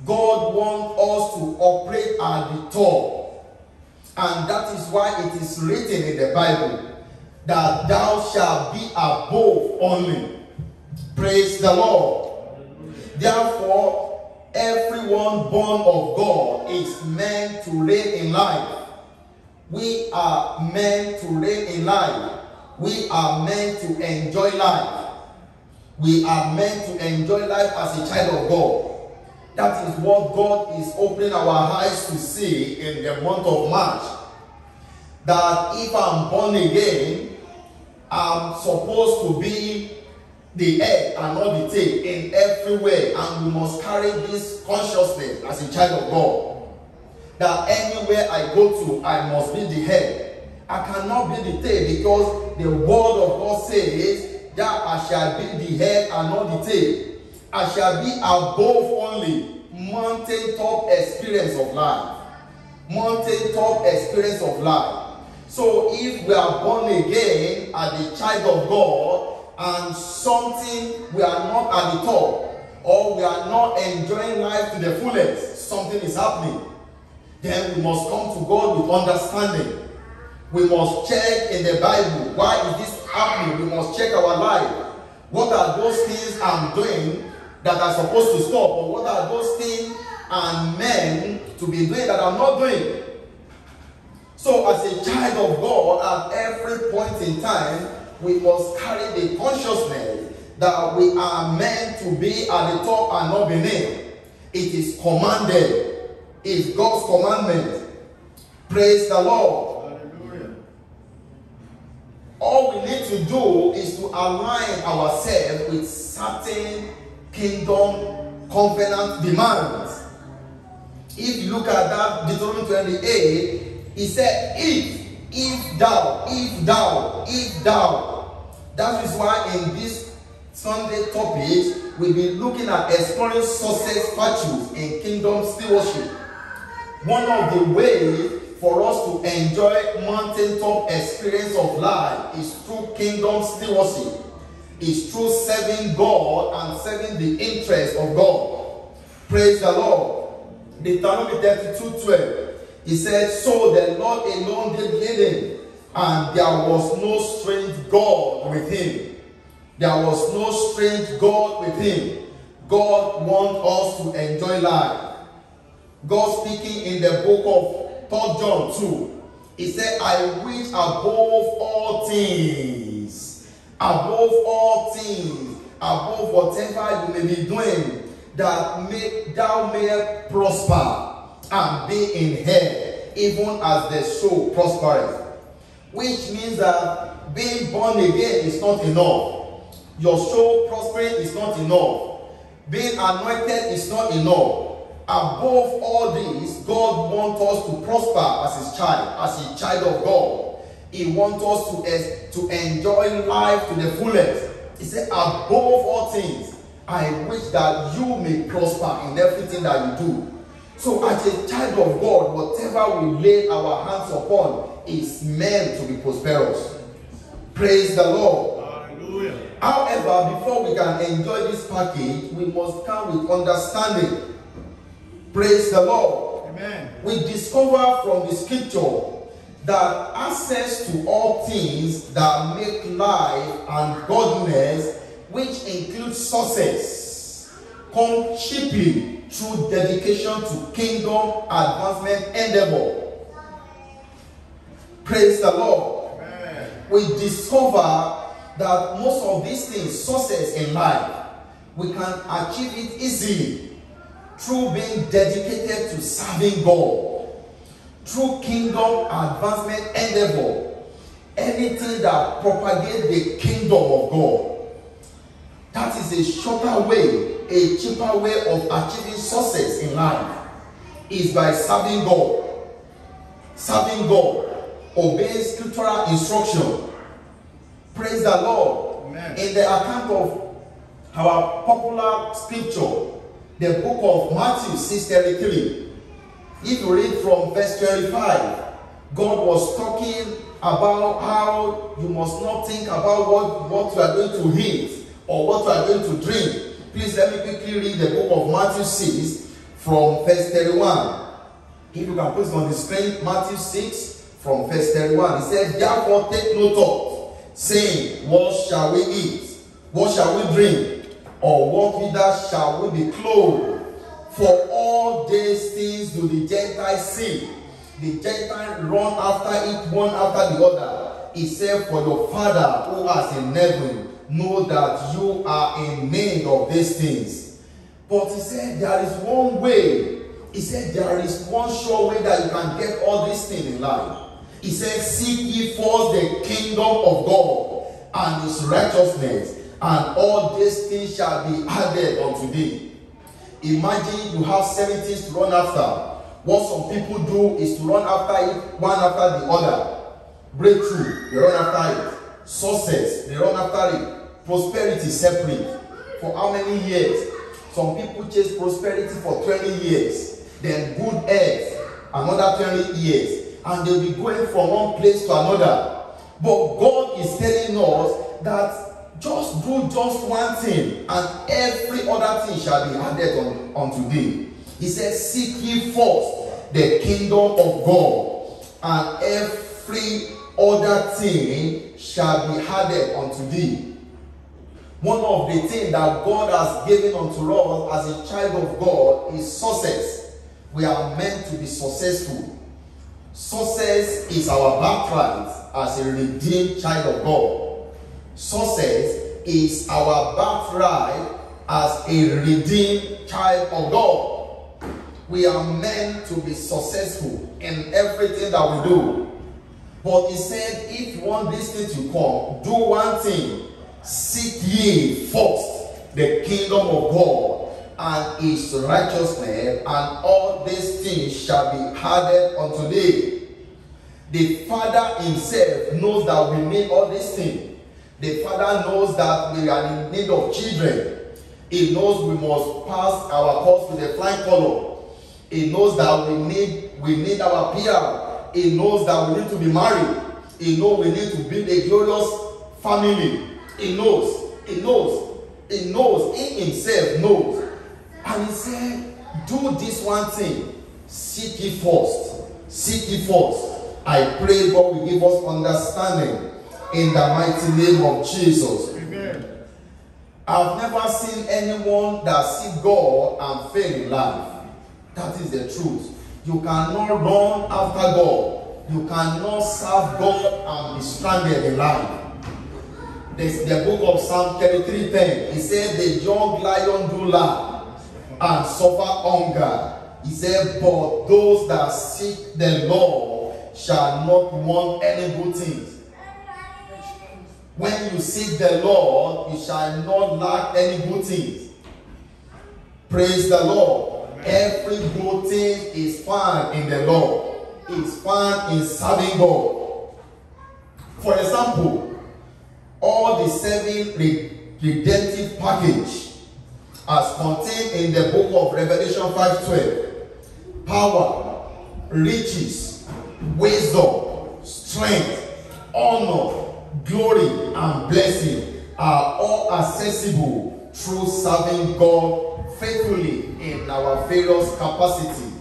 God wants us to operate at the top. And that is why it is written in the Bible that thou shalt be above only. Praise the Lord. Therefore, everyone born of God is meant to reign in life. We are meant to reign in life. We are meant to enjoy life. We are meant to enjoy life as a child of God. That is what God is opening our eyes to see in the month of March. That if I'm born again, I'm supposed to be the head and not the tail in every way, and we must carry this consciousness as a child of God. That anywhere I go to, I must be the head. I cannot be the tail because the word of God says that I shall be the head and not the tail. I shall be above only mountain top experience of life. Mountain top experience of life. So if we are born again as a child of God and something we are not at the top or we are not enjoying life to the fullest, something is happening. Then we must come to God with understanding. We must check in the Bible why is this happening? We must check our life. What are those things I'm doing that are supposed to stop, or what are those things and men to be doing that I'm not doing? So, as a child of God, at every point in time, we must carry the consciousness that we are meant to be at the top and not beneath. It is commanded, it's God's commandment. Praise the Lord. Hallelujah. All we need to do is to align ourselves with certain kingdom covenant demands. If you look at that Deuteronomy 28, he said, If, if thou, if thou, if thou. That is why in this Sunday topic, we'll be looking at exploring success virtues in kingdom stewardship. One of the ways for us to enjoy mountaintop experience of life is through kingdom stewardship. Is through serving God and serving the interest of God. Praise the Lord. Deuteronomy 32 12. He said, So the Lord alone did lead him, and there was no strange God with him. There was no strange God with him. God wants us to enjoy life. God speaking in the book of 3 John 2. He said, I wish above all things, above all things, above whatever you may be doing, that may, thou may prosper and be in health, even as the soul prospereth. Which means that being born again is not enough. Your soul prospering is not enough. Being anointed is not enough. Above all this, God wants us to prosper as his child, as a child of God. He wants us to, to enjoy life to the fullest. He said, above all things, I wish that you may prosper in everything that you do. So, as a child of God, whatever we lay our hands upon is meant to be prosperous. Praise the Lord. Hallelujah. However, before we can enjoy this package, we must come with understanding. Praise the Lord. Amen. We discover from the scripture that access to all things that make life and godliness, which includes success, come cheaply through dedication to kingdom advancement endeavor. Praise the Lord. Amen. We discover that most of these things, success in life, we can achieve it easily through being dedicated to serving God, through kingdom advancement endeavor, anything that propagates the kingdom of God. That is a shorter way, a cheaper way of achieving success in life is by serving God. Serving God, obeying scriptural instruction. Praise the Lord. Amen. In the account of our popular scripture, the book of Matthew 6:33. If you read from verse 25, God was talking about how you must not think about what, what you are going to eat or what you are going to drink. Please let me quickly read the book of Matthew 6 from verse 31. If you can put it on the screen, Matthew 6 from verse 31. He said, Therefore take no thought, saying, What shall we eat? What shall we drink? Or what whither shall we be clothed? For all these things do the Gentiles see. The Gentiles run after it one after the other. He said, For your Father who art in heaven know that you are in need of these things. But he said, There is one way. He said, There is one sure way that you can get all these things in life. He said, Seek ye first the kingdom of God and his righteousness, and all these things shall be added unto thee. Imagine you have seven things to run after. What some people do is to run after it one after the other. Breakthrough, they run after it. Success, they run after it. Prosperity, separate. For how many years? Some people chase prosperity for 20 years. Then good health, another 20 years. And they'll be going from one place to another. But God is telling us that just do just one thing, and every other thing shall be added on, unto thee. He says, Seek ye first the kingdom of God, and every other thing shall be added unto thee. One of the things that God has given unto us as a child of God is success. We are meant to be successful. Success is our birthright as a redeemed child of God. Success is our birthright as a redeemed child of God. We are meant to be successful in everything that we do. But he said, if you want this thing to come, do one thing. Seek ye first the kingdom of God and his righteousness, and all these things shall be added unto thee. The Father Himself knows that we need all these things. The Father knows that we are in need of children. He knows we must pass our course with a flying color. He knows that we need we need our PR. He knows that we need to be married. He knows we need to build a glorious family. He knows. He knows. He knows. He himself knows. And he said, Do this one thing. Seek ye first. Seek ye first. I pray God will give us understanding in the mighty name of Jesus. Amen. I've never seen anyone that seek God and fail in life. That is the truth. You cannot run after God. You cannot serve God and be stranded in life. There's the book of Psalm 33 10. He said, The young lion do lack and suffer hunger. He said, But those that seek the Lord shall not want any good things. When you seek the Lord, you shall not lack any good things. Praise the Lord. Every good thing is found in the Lord. It's found in serving God. For example, all the seven re- redemptive package as contained in the book of Revelation 5:12. Power, riches, wisdom, strength, honor, glory, and blessing are all accessible through serving God faithfully in our various capacity.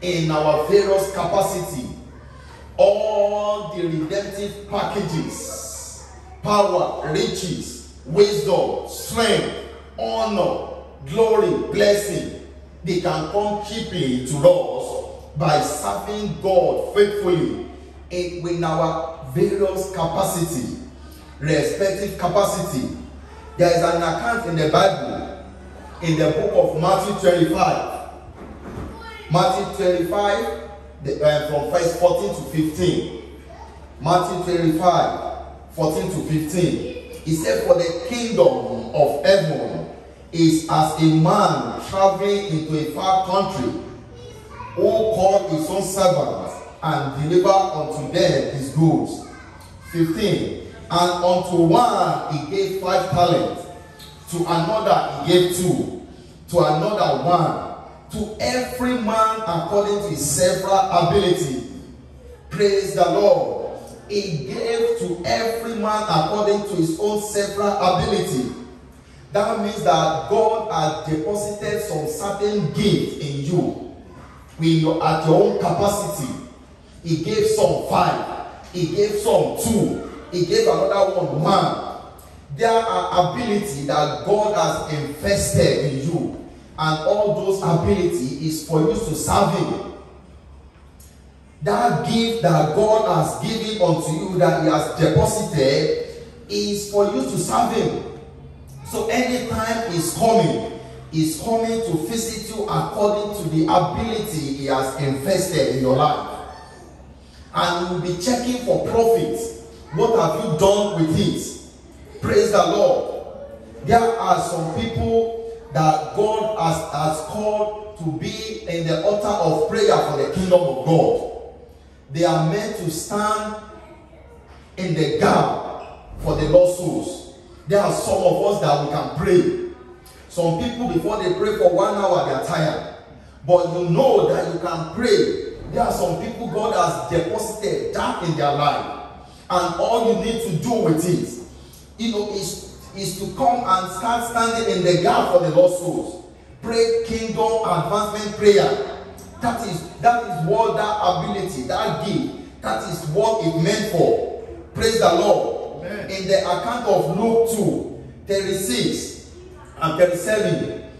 In our various capacity, all the redemptive packages, power, riches, wisdom, strength, honor, glory, blessing, they can come cheaply to us by serving God faithfully in, our various capacity, respective capacity. There is an account in the Bible, in the book of Matthew 25. Matthew 25, the, uh, from verse 14 to 15. Matthew 25, 14 to 15. He said, For the kingdom of heaven is as a man traveling into a far country who called his own servants and delivered unto them his goods. 15. And unto one he gave five talents, to another he gave two, to another one, to every man according to his several ability. Praise the Lord. He gave to every man according to his own several ability. That means that God has deposited some certain gift in you with your, at your own capacity. He gave some five, he gave some two, he gave another one man. There are ability that God has invested in you, and all those ability is for you to serve Him. That gift that God has given unto you, that He has deposited, is for you to serve Him. So anytime He's coming, He's coming to visit you according to the ability He has invested in your life. And He will be checking for profits. What have you done with it? Praise the Lord. There are some people that God has, has called to be in the altar of prayer for the kingdom of God. They are meant to stand in the gap for the lost souls. There are some of us that we can pray. Some people, before they pray for one hour, they are tired. But you know that you can pray. There are some people God has deposited that in their life. And all you need to do with it, you know, is, is to come and start standing in the gap for the lost souls. Pray kingdom advancement prayer. That is that is what that ability, that gift, that is what it meant for. Praise the Lord. Amen. In the account of Luke 2, 36 and 37,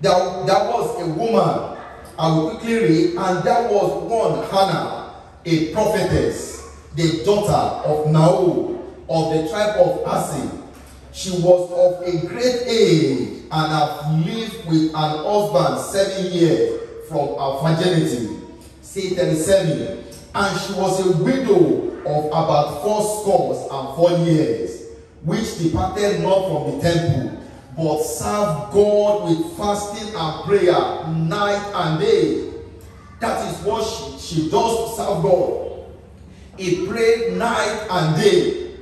there, there was a woman, I will quickly read, and there was one Hannah, a prophetess, the daughter of Naor of the tribe of Asir. She was of a great age and had lived with an husband seven years from her virginity. Say 37. And she was a widow of about four scores and four years, which departed not from the temple, but served God with fasting and prayer night and day. That is what she, she does to serve God. He prayed night and day.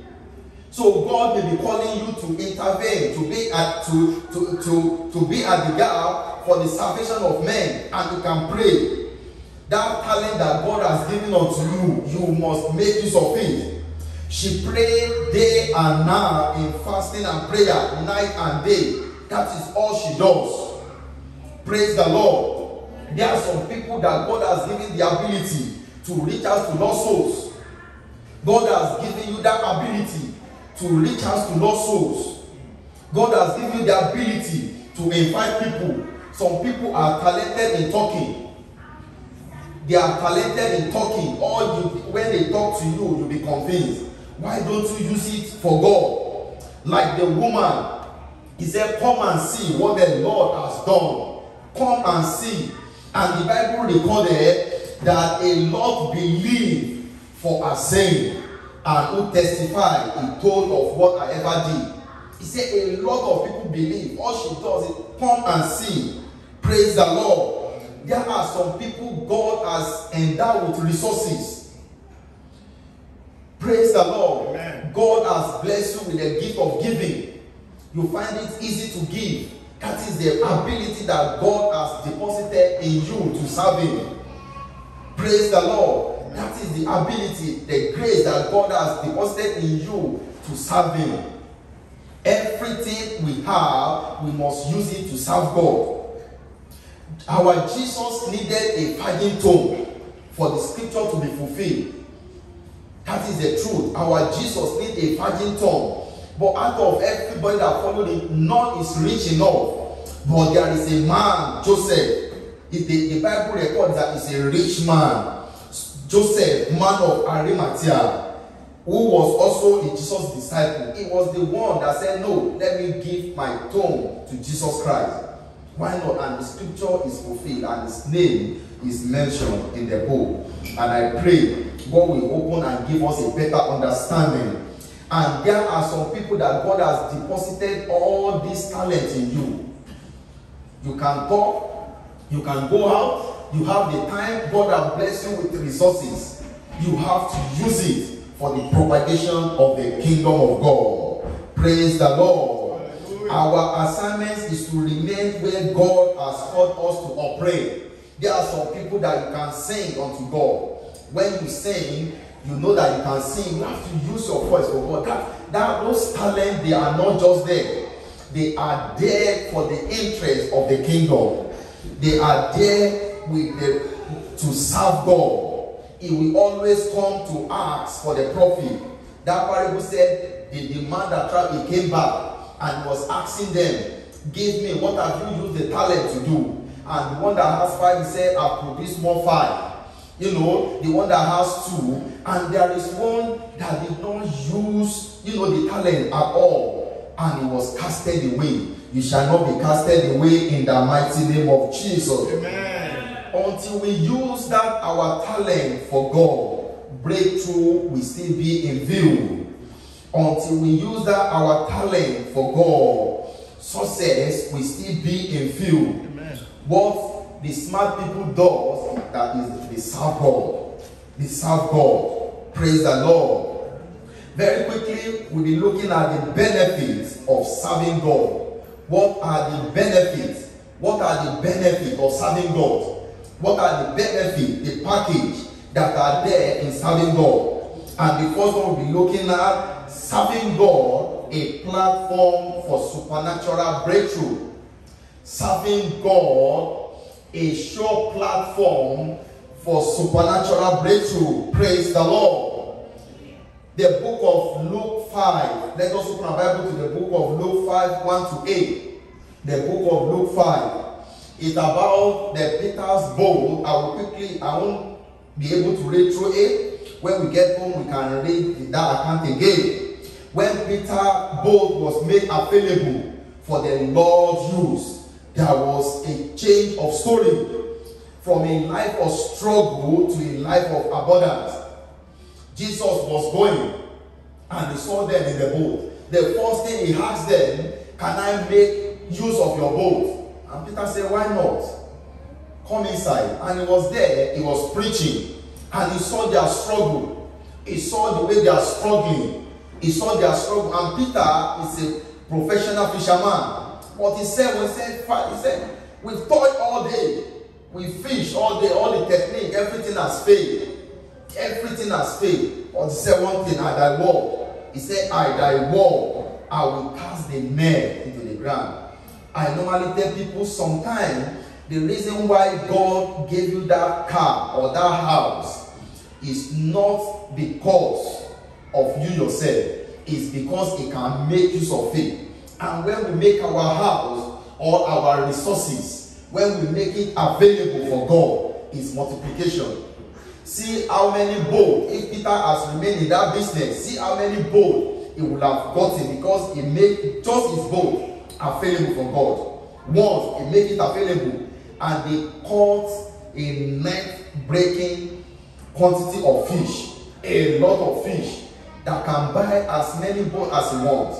So God may be calling you to intervene, to be at to to to, to be at the gap for the salvation of men, and you can pray. That talent that God has given unto you, you must make use of it. She prayed day and night in fasting and prayer, night and day. That is all she does. Praise the Lord. There are some people that God has given the ability to reach out to lost souls. God has given you that ability to reach out to lost souls. God has given you the ability to invite people. Some people are talented in talking. They are talented in talking. Or you, when they talk to you, you'll be convinced. Why don't you use it for God? Like the woman, he said, Come and see what the Lord has done. Come and see. And the Bible recorded that a lot believed for a saying and who testified he told of what I ever did. He said a lot of people believe. All she does is come and see. Praise the Lord. There are some people God has endowed with resources. Praise the Lord. Amen. God has blessed you with the gift of giving. You find it easy to give. That is the ability that God has deposited in you to serve Him. Praise the Lord. That is the ability, the grace that God has deposited in you to serve Him. Everything we have, we must use it to serve God. Our Jesus needed a virgin tomb for the scripture to be fulfilled. That is the truth. Our Jesus need a virgin tomb. But out of everybody that followed him, none is rich enough. But there is a man, Joseph. It- The, the Bible records that he's a rich man. Joseph, man of Arimathea, who was also a Jesus disciple, he was the one that said, No, let me give my tomb to Jesus Christ. Why not? And the scripture is fulfilled and his name is mentioned in the book. And I pray God will open and give us a better understanding. And there are some people that God has deposited all this talent in you. You can talk, you can go out, you have the time, God has blessed you with resources. You have to use it for the propagation of the kingdom of God. Praise the Lord. Our assignment is to remain where God has called us to operate. There are some people that you can sing unto God. When you sing, you know that you can sing. You have to use your voice for God. That, that those talents, they are not just there. They are there for the interest of the kingdom. They are there with the to serve God. He will always come to ask for the profit. That parable said the, the man that tried, he came back and was asking them, Give me what have you used the talent to do? And the one that has five, he said, I've produced more five. You know, the one that has two, and there is one that did not use, you know, the talent at all, and he was casted away. You shall not be casted away in the mighty name of Jesus. Amen. Until we use that our talent for God, breakthrough will still be in view. Until we use that our talent for God, success will still be in view. What the smart people does that is they serve God. They serve God. Praise the Lord. Very quickly, we'll be looking at the benefits of serving God. What are the benefits? What are the benefits of serving God? What are the benefits, the package that are there in serving God? And the first one we'll be looking at serving God, a platform for supernatural breakthrough serving God a sure platform for supernatural breakthrough. Praise the Lord. The book of Luke 5. Let us open our Bible to the book of Luke 5, 1 to 8. The book of Luke 5. It's about the Peter's boat. I will quickly, I won't be able to read through it. When we get home, we can read that account again. When Peter's boat was made available for the Lord's use, there was a change of story from a life of struggle to a life of abundance. Jesus was going and he saw them in the boat. The first thing he asked them, Can I make use of your boat? And Peter said, Why not? Come inside. And he was there, he was preaching, and he saw their struggle. He saw the way they are struggling. He saw their struggle. And Peter is a professional fisherman. But he said, he said, we've toiled all day. We fish all day, all the technique, everything has failed. Everything has failed. But he said one thing, I thy wall. He said, I thy wall, I will cast the net into the ground. I normally tell people sometimes the reason why God gave you that car or that house is not because of you yourself, it's because it can make use of it. And when we make our house or our resources, when we make it available for God, is multiplication. See how many bold, if Peter has remained in that business, see how many bold he would have gotten because he made just his boat available for God. Once he made it available, and they caught a net breaking quantity of fish, a lot of fish that can buy as many boats as he wants.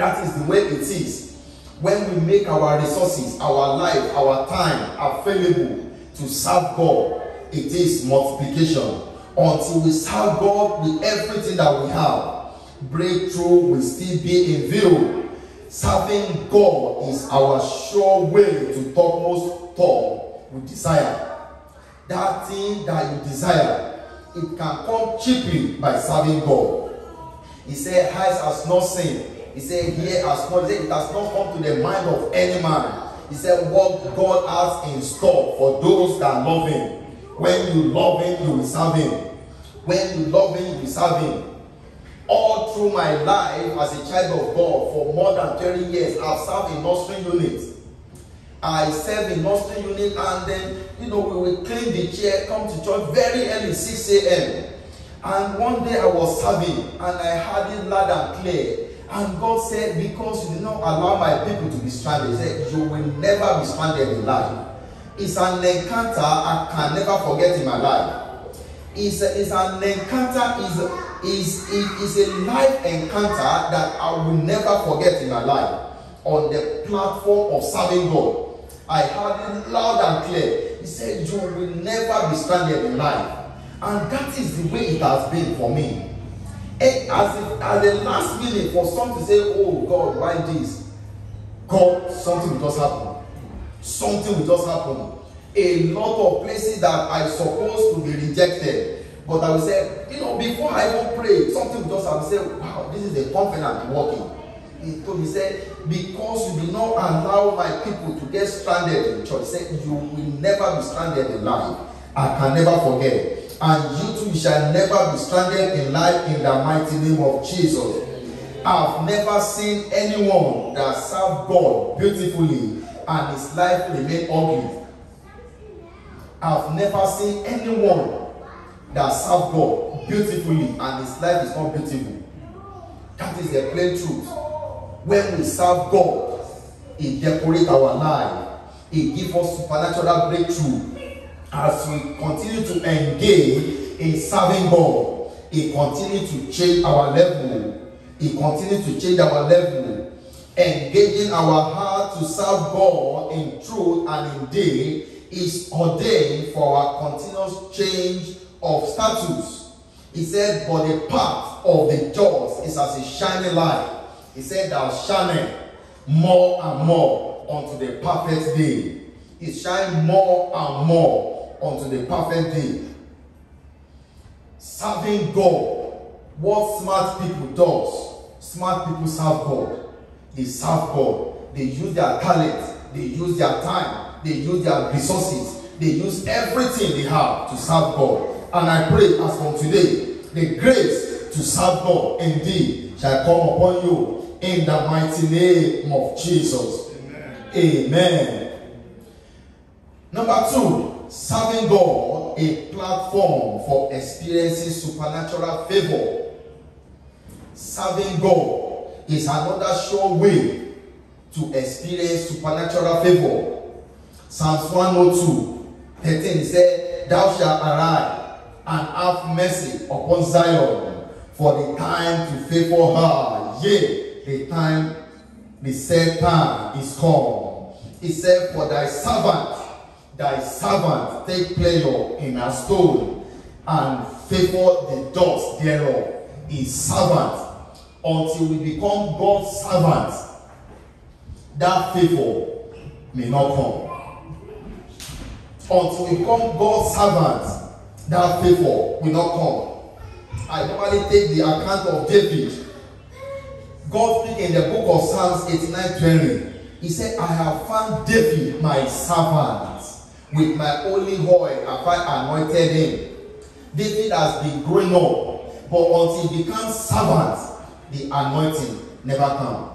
That is the way it is. When we make our resources, our life, our time available to serve God, it is multiplication. Until we serve God with everything that we have, breakthrough will still be in view. Serving God is our sure way to topmost top we desire. That thing that you desire, it can come cheaply by serving God. He said, Eyes has not seen, he said, Here has not, it has not come to the mind of any man. He said, What God has in store for those that love Him. When you love Him, you will serve Him. When you love Him, you will serve Him. All through my life as a child of God, for more than 30 years, I've served in nursery units. I serve in nursery unit and then, you know, we will clean the chair, come to church very early, 6 a.m. And one day I was serving and I heard it loud and clear. And God said, because you did not allow my people to be stranded, He said, you will never be stranded in life. It's an encounter I can never forget in my life. It's, a, it's an encounter, is is is a life encounter that I will never forget in my life on the platform of serving God. I heard it loud and clear. He said, You will never be stranded in life. And that is the way it has been for me. And as if at the last minute, for some to say, Oh God, why this? God, something will just happen. Something will just happen. A lot of places that I supposed to be rejected. But I will say, you know, before I even pray, something will just happen. Say, wow, this is a confident working he told me, said, because you did not allow my people to get stranded in church, said, you will never be stranded in life. I can never forget. And you too shall never be stranded in life in the mighty name of Jesus. I've never seen anyone that served God beautifully and his life remained ugly. I've never seen anyone that served God beautifully and his life is not beautiful. That is the plain truth. when we serve God, He decorate our life. He give us supernatural breakthrough as we continue to engage in serving God. He continue to change our level. He continue to change our level, engaging our heart to serve God in truth and in deed is ordained for our continuous change of status. He said, "But the path of the just is as a shining light." He said, Thou shine more and more unto the perfect day. It shine more and more unto the perfect day. Serving God. What smart people does, smart people serve God. They serve God. They use their talent. They use their time. They use their resources. They use everything they have to serve God. And I pray as from today, the grace to serve God indeed shall come upon you in the mighty name of Jesus. Amen. Amen. Number two, serving God a platform for experiencing supernatural favor. Serving God is another sure way to experience supernatural favor. Psalms 102 13 said, Thou shalt arise and have mercy upon Zion, for the time to favor her. Yea, the time, the set time is come. He said, For thy servant, thy servant take pleasure in a stone and favor the dust thereof. His servant until we become God's servant. That favor may not come. Until we become God's servant, that favor will not come. I normally take the account of David God speak in the book of Psalms 89 20. He said, I have found David, my servant, with my only oil have I anointed him. David has been growing up, but until he becomes servant, the anointing never come.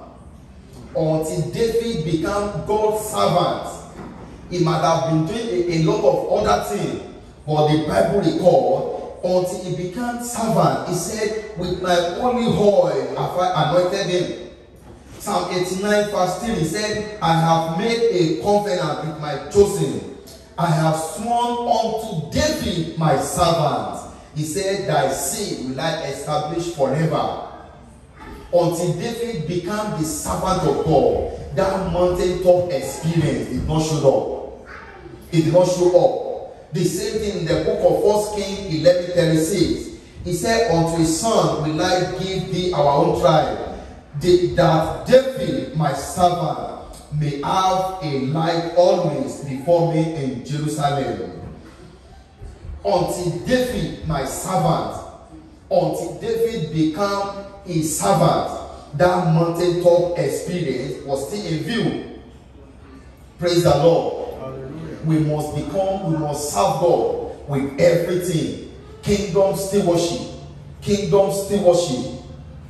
Until David became God's servant, he might have been doing a, a lot of other things, but the Bible record until he became servant. He said, With my only oil have I anointed him. Psalm 89, verse 3, he said, I have made a covenant with my chosen. I have sworn unto David, my servant. He said, Thy seed will I establish forever. Until David became the servant of God, that mountaintop experience did not show up. It did not show up. The same thing in the book of First King 11 36. He said, Unto his son will I give thee our own tribe, that David, my servant, may have a light always before me in Jerusalem. Until David, my servant, until David became a servant, that mountaintop experience was still in view. Praise the Lord we must become, we must serve God with everything. Kingdom stewardship. Kingdom stewardship.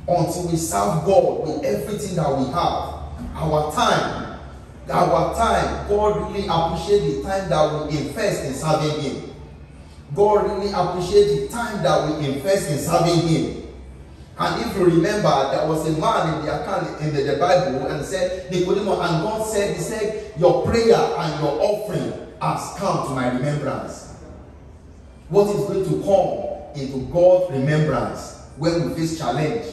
Until we serve God with everything that we have. Our time, our time, God really appreciates the time that we invest in serving Him. God really appreciates the time that we invest in serving Him. And if you remember, there was a man in the account in the, the Bible and said, Nicodemus, and God said, He said, Your prayer and your offering has come to my remembrance. What is going to come into God's remembrance when we face challenge?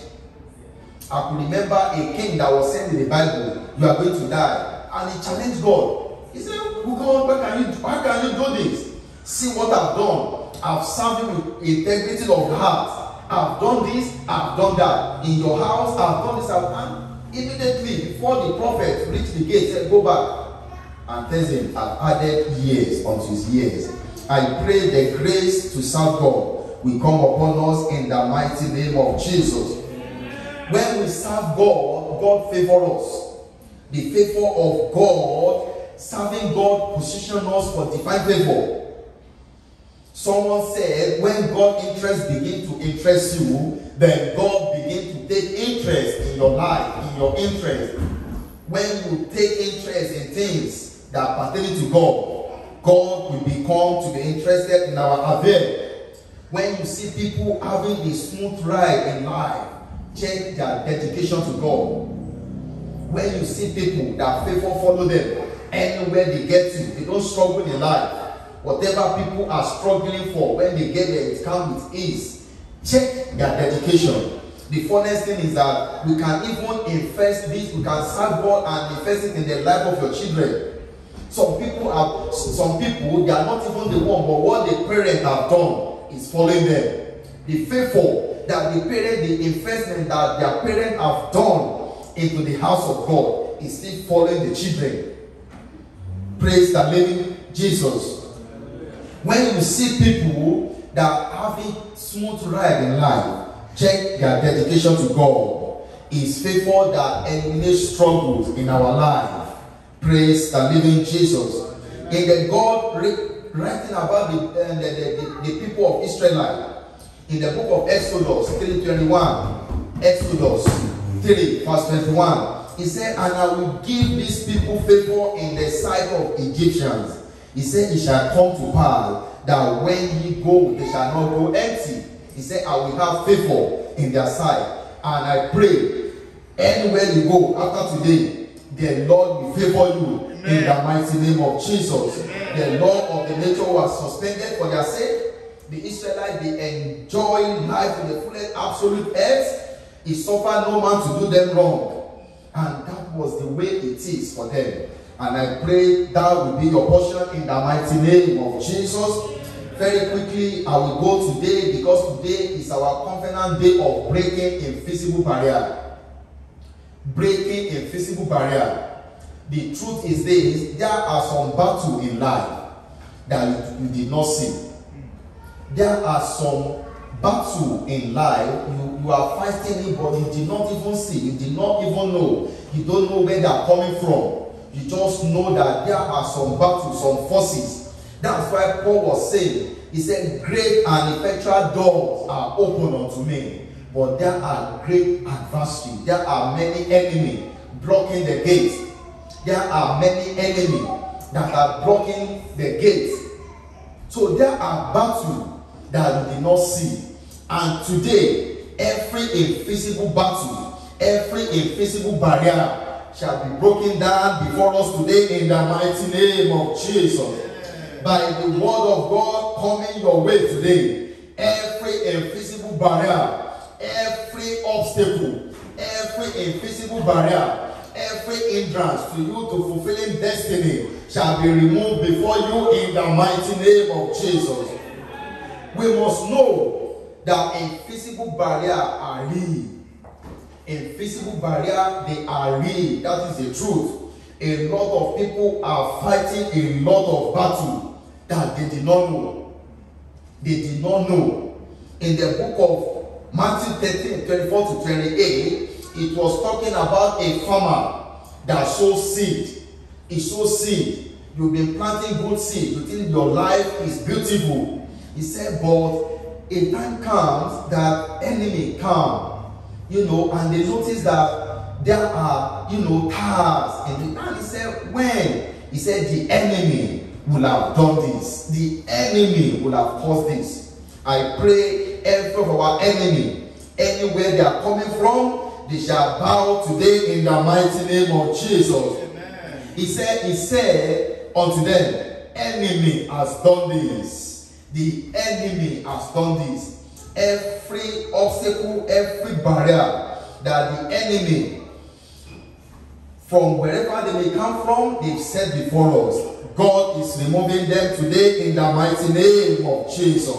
I could remember a king that was saying in the Bible, You are going to die. And he challenged God. He said, God, why can you, why can you do this? See what I've done. I've served you with integrity of heart. I've done this, I've done that. In your house, I've done this, I've done. Immediately before the prophet reached the gate, said, Go back. And tells him, I've added years unto his years. I pray the grace to serve God will come upon us in the mighty name of Jesus. When we serve God, God favor us. The favor of God, serving God position us for divine favor. Someone said, when God interest begin to interest you, then God begin to take interest in your life, in your interest. When you take interest in things that pertain to God, God will become to be interested in our affair. When you see people having a smooth ride in life, check their dedication to God. When you see people that favor follow them, anywhere they get to, they don't struggle in life. Whatever people are struggling for, when they get there, it comes with ease. Check their dedication. The funniest thing is that we can even invest this, we can serve God and invest it in the life of your children. Some people are, some people, they are not even the one, but what the parents have done is following them. The faithful that the parent, the investment that their parents have done into the house of God is still following the children. Praise the living Jesus. When you see people that are having smooth ride in life, check their dedication to God. Is faithful that eliminates struggles in our life. Praise the living Jesus. In the God writing about the, uh, the, the, the, the, people of Israel, in the book of Exodus 3:21, Exodus 3, verse 21, he said, And I will give these people favor in the sight of Egyptians. He said, It shall come to pass that when ye go, they shall not go empty. He said, I will have favor in their sight. And I pray, anywhere you go after today, the Lord will favor you Amen. in the mighty name of Jesus. Amen. The law of the nature was suspended for their sake. The Israelites, they enjoy life in the fullest absolute earth. He suffered no man to do them wrong. And that was the way it is for them. And I pray that will be your portion in the mighty name of Jesus. Very quickly, I will go today because today is our covenant day of breaking invisible barrier. Breaking invisible barrier. The truth is this there are some battles in life that you, you did not see. There are some battle in life you, you are fighting it, but you did not even see, you did not even know, you don't know where they are coming from. You just know that there are some battles, some forces. That's why Paul was saying, he said, Great and effectual doors are open unto me, but there are great adversaries. There are many enemies blocking the gates. There are many enemies that are blocking the gates. So there are battles that you did not see. And today, every invisible battle, every invisible barrier shall be broken down before us today in the mighty name of Jesus. By the word of God coming your way today, every invisible barrier, every obstacle, every invisible barrier, every hindrance to you to fulfilling destiny shall be removed before you in the mighty name of Jesus. We must know that invisible barrier are real. Invisible barrier, they are real. That is the truth. A lot of people are fighting a lot of battle that they did not know. They did not know. In the book of Matthew 13, 24 to 28, it was talking about a farmer that sows seed. He sows seed. You've been planting good seed. You think your life is beautiful. He said, but a time comes that enemy come, you know, and they notice that there are, you know, tares in the and he said, when he said the enemy will have done this, the enemy will have caused this. I pray every of our enemy, anywhere they are coming from, they shall bow today in the mighty name of Jesus. He said, He said unto them, Enemy has done this. The enemy has done this. Every obstacle, every barrier that the enemy, from wherever they may come from, they've set before us. God is removing them today in the mighty name of Jesus.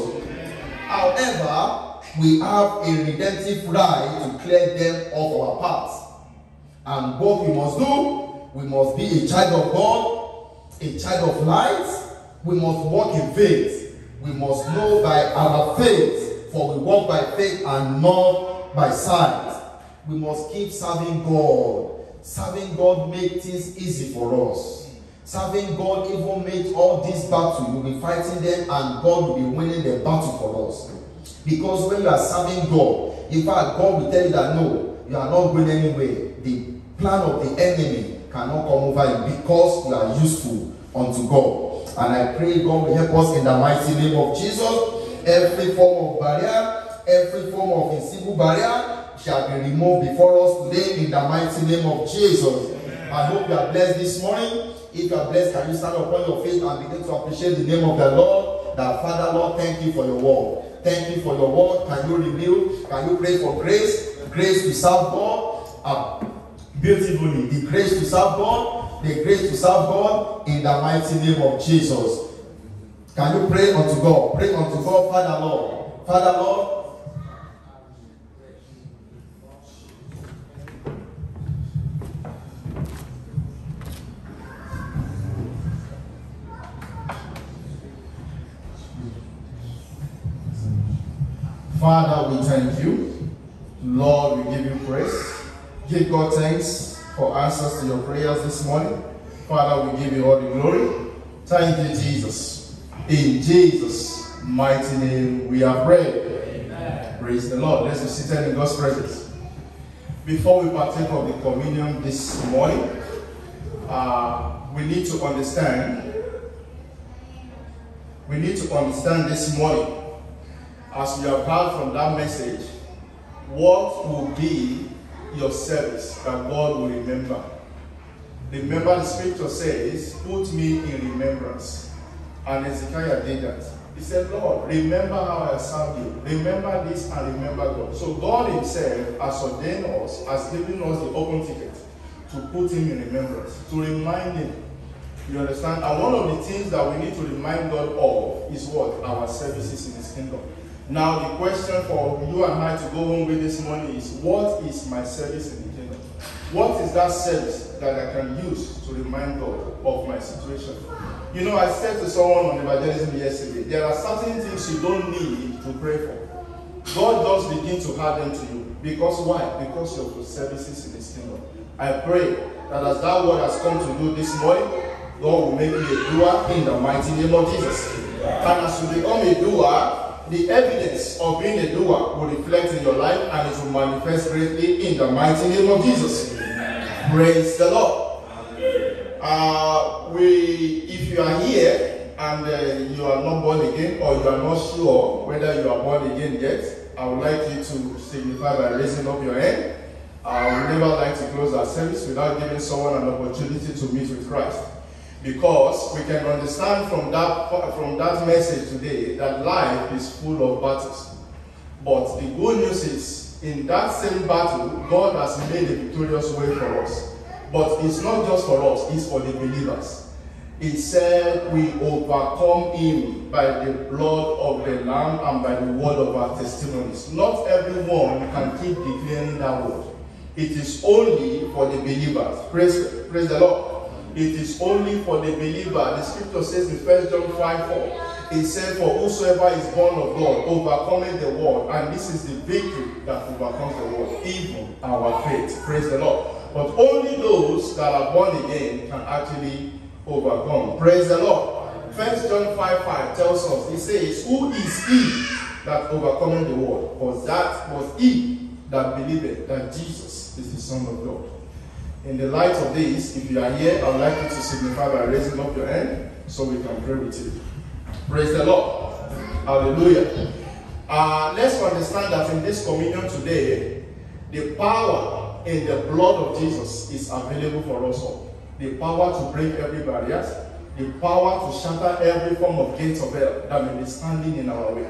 However, we have a redemptive right to clear them off our path. And what we must do, we must be a child of God, a child of light. We must walk in faith. We must know by our faith, for we walk by faith and not by sight. We must keep serving God. Serving God make things easy for us. Serving God even make all this battle. You'll be fighting them and God will be winning the battle for us. Because when you are serving God, in fact, God will tell you that no, you are not going anywhere. The plan of the enemy cannot come over you because you are useful unto God. And I pray God will help us in the mighty name of Jesus. Every form of barrier, every form of invisible barrier shall be removed before us today in the mighty name of Jesus. I hope you are blessed this morning. If you are blessed, can you stand upon your feet and begin to appreciate the name of the Lord? That Father, Lord, thank you for your word. Thank you for your word. Can you reveal? Can you pray for grace? Grace to serve God. Uh, beautifully. The grace to serve God. The grace to serve God in the mighty name of Jesus. Can you pray unto God? Pray unto God, Father Lord. Father Lord. Father, we thank you. Lord, we give you praise. Give God thanks for answers to your prayers this morning. Father, we give you all the glory. Thank you, Jesus. In Jesus' mighty name, we are prayed. Praise the Lord. Let's be seated in God's presence. Before we partake of the communion this morning, uh, we need to understand. We need to understand this morning as we have heard from that message, what will be your service that God will remember? Remember, the scripture says, Put me in remembrance. And Ezekiel did that. He said, Lord, remember how I served you. Remember this and remember God. So God Himself has ordained us, has given us the open ticket to put Him in remembrance, to remind Him. You understand? And one of the things that we need to remind God of is what? Our services in His kingdom. Now, the question for you and I to go home with this morning is what is my service in the kingdom? What is that service that I can use to remind God of my situation? You know, I said to someone on evangelism yesterday, there are certain things you don't need to pray for. God does begin to add them to you. Because why? Because of your services in His kingdom. I pray that as that word has come to you this morning, God will make you a doer in the mighty name of Jesus. And as you become a doer, the evidence of being a doer will reflect in your life and it will manifest greatly in the mighty name of Jesus. Praise the Lord. Uh, we, if you are here and uh, you are not born again or you are not sure whether you are born again yet, I would like you to signify by raising up your hand. I would never like to close our service without giving someone an opportunity to meet with Christ. Because we can understand from that, from that message today that life is full of battles. But the good news is, in that same battle, God has made a victorious way for us. But it's not just for us, it's for the believers. It said we overcome him by the blood of the Lamb and by the word of our testimonies. Not everyone can keep declaring that word. It is only for the believers. Praise, praise the Lord. It is only for the believer. The scripture says in 1 John 5 4, it said, For whosoever is born of God overcoming the world, and this is the victory that overcomes the world, even our faith. Praise the Lord. But only those that are born again can actually overcome. Praise the Lord. 1 John 5 5 tells us, He says, Who is he that overcoming the world? For that was he that believed that Jesus is the Son of God. In the light of this, if you are here, I would like you to signify by raising up your hand so we can pray with you. Praise the Lord. Hallelujah. Uh, let's understand that in this communion today, the power in the blood of Jesus is available for us all. The power to break every barrier, the power to shatter every form of gates of hell that may be standing in our way.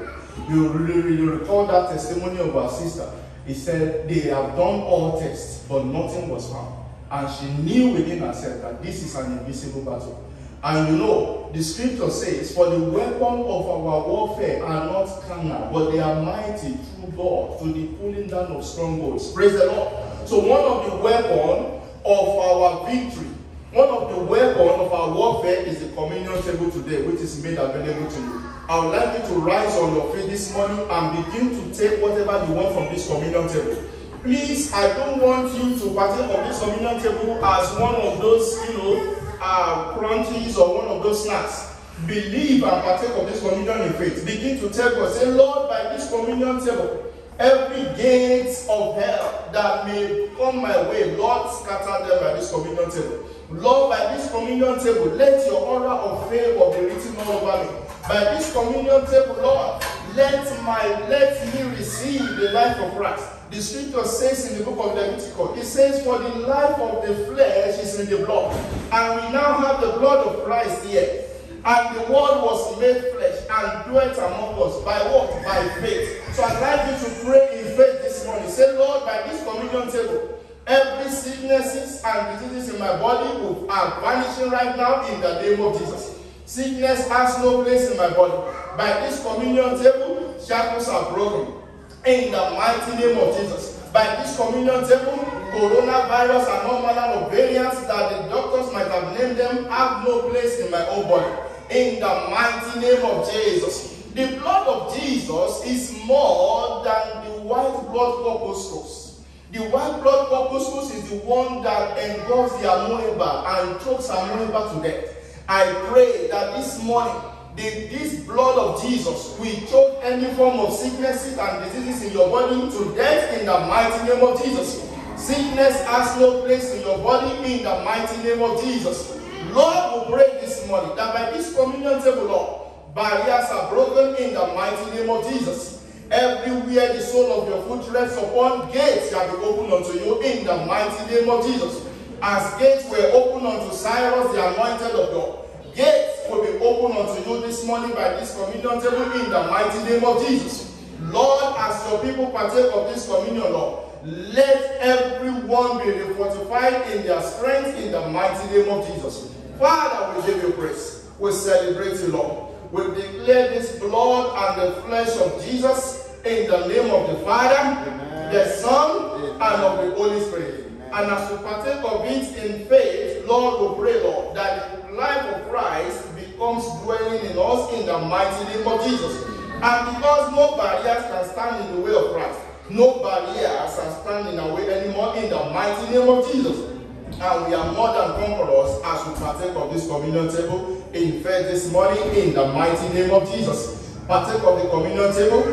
You, really, you recall that testimony of our sister. He said, They have done all tests, but nothing was found. And she knew within herself that this is an invisible battle. And you know, the scripture says, For the weapon of our warfare are not carnal, but they are mighty through God to the pulling down of strongholds. Praise the Lord. So, one of the weapon of our victory, one of the weapon of our warfare is the communion table today, which is made available to you. I would like you to rise on your feet this morning and begin to take whatever you want from this communion table. Please, I don't want you to partake of this communion table as one of those, you know, uh, crunchies or one of those snacks. Believe and partake of this communion in faith. Begin to tell God, say, Lord, by this communion table, every gate of hell that may come my way, Lord, scatter them by this communion table. Lord, by this communion table, let your aura of favor be written all over me. By this communion table, Lord, let my let me receive the life of Christ. The scripture says in the book of Leviticus, it says, For the life of the flesh is in the blood. And we now have the blood of Christ here. And the word was made flesh and dwelt among us. By what? By faith. So I'd like you to pray in faith this morning. Say, Lord, by this communion table, every sicknesses and diseases in my body are vanishing right now in the name of Jesus. Sickness has no place in my body. By this communion table, shackles are broken. In the mighty name of Jesus. By this communion table, coronavirus and all manner of variants that the doctors might have named them have no place in my own body. In the mighty name of Jesus. The blood of Jesus is more than the white blood corpuscles. The white blood corpuscles is the one that engulfs the amoeba and chokes amoeba to death. I pray that this morning the, this blood of Jesus will choke any form of sicknesses and diseases in your body to death in the mighty name of Jesus. Sickness has no place in your body in the mighty name of Jesus. Lord, we pray this morning that by this communion table, Lord, barriers are broken in the mighty name of Jesus. Everywhere the sole of your foot rests upon, gates shall be opened unto you in the mighty name of Jesus. As gates were opened unto Cyrus, the anointed of God, gates will be opened unto you this morning by this communion table in the mighty name of Jesus. Lord, as your people partake of this communion, Lord, let everyone be fortified in their strength in the mighty name of Jesus. Father, we give you praise. We celebrate you, Lord. We declare this blood and the flesh of Jesus in the name of the Father, Amen. the Son, Amen. and of the Holy Spirit. Amen. And as we partake of it in faith, Lord, we pray, Lord, that life of Christ becomes dwelling in us in the mighty name of Jesus. And because no barriers can stand in the way of Christ, no barriers can stand in our way anymore in the mighty name of Jesus. And we are more than conquerors as we partake of this communion table in faith this morning in the mighty name of Jesus. Partake of the communion table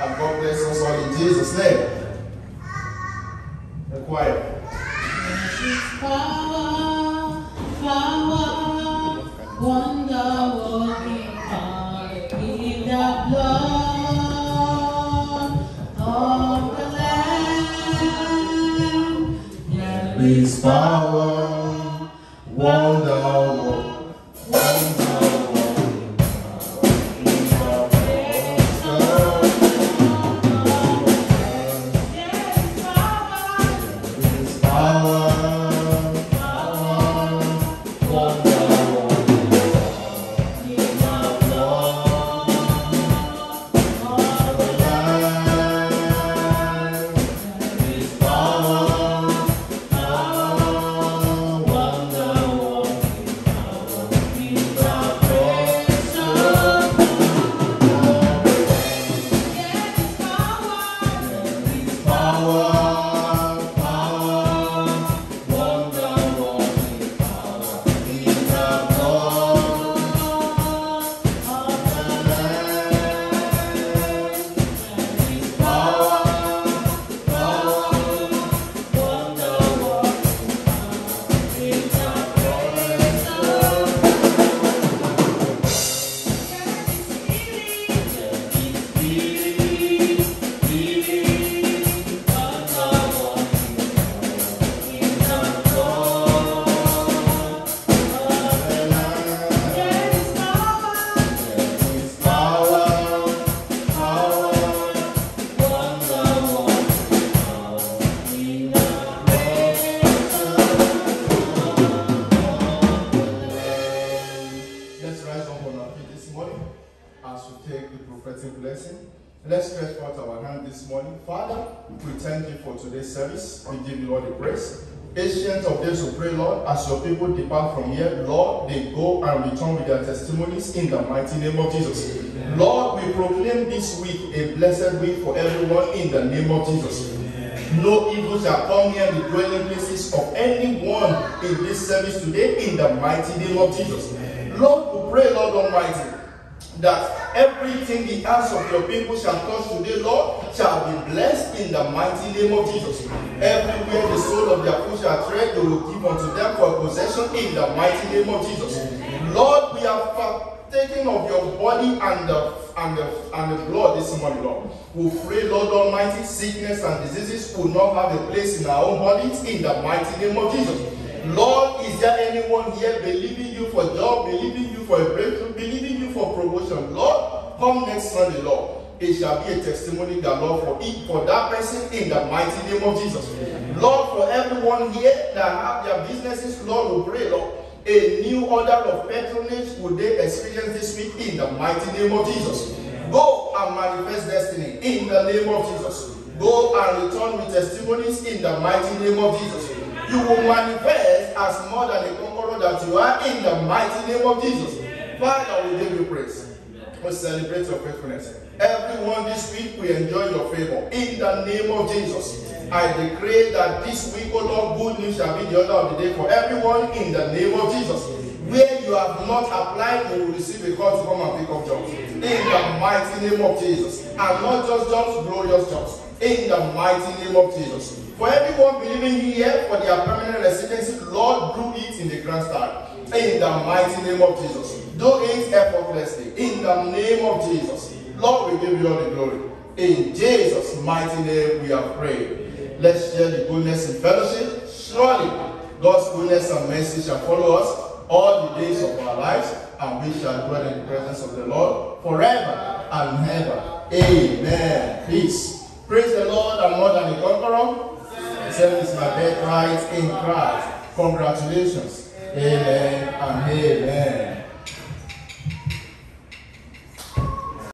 and God bless us all in Jesus' name. The choir. Power, power, His power, wonder, wonder, for today's service. We give you all the praise. Ancient of days, we pray, Lord, as your people depart from here, Lord, they go and return with their testimonies in the mighty name of Jesus. Lord, we proclaim this week a blessed week for everyone in the name of Jesus. No evil shall come near the dwelling places of anyone in this service today in the mighty name of Jesus. Lord, we pray, Lord Almighty, that everything the hands of your people shall touch today, Lord, shall be blessed in the mighty name of Jesus. Everywhere the sole of their foot shall tread, they will give unto them for possession in the mighty name of Jesus. Lord, we have partaken of your body and the and the and the blood this morning, Lord. We pray, Lord Almighty, sickness and diseases will not have a place in our own bodies in the mighty name of Jesus. Lord, is there anyone here believing you for job, believing you for a breakthrough, believing for promotion? Lord, come next Sunday, Lord. It shall be a testimony, the Lord, for it, for that person in the mighty name of Jesus. Lord, for everyone here that have their businesses, Lord, we pray, Lord, a new order of patronage would they experience this week in the mighty name of Jesus. Go and manifest destiny in the name of Jesus. Go and return with testimonies in the mighty name of Jesus. You will manifest as more than a conqueror that you are in the mighty name of Jesus. Father, we give you praise. We celebrate your faithfulness. Everyone this week, we enjoy your favor. In the name of Jesus, I decree that this week, O Lord, good news shall be the order of the day for everyone in the name of Jesus. Where you have not applied, you will receive a call to come and pick up jobs. In the mighty name of Jesus. And not just jobs, glorious jobs. In the mighty name of Jesus. For everyone believing here for their permanent residency, Lord, do it in the grand style. In the mighty name of Jesus. Do it effortlessly. In the name of Jesus. Lord, we give you all the glory. In Jesus' mighty name we are prayed. Let's share the goodness and fellowship. Surely God's goodness and mercy shall follow us all the days of our lives, and we shall dwell in the presence of the Lord forever and ever. Amen. Peace. Praise the Lord, I'm more than a conqueror. Seven is my birthright in Christ. Congratulations. Amen and amen.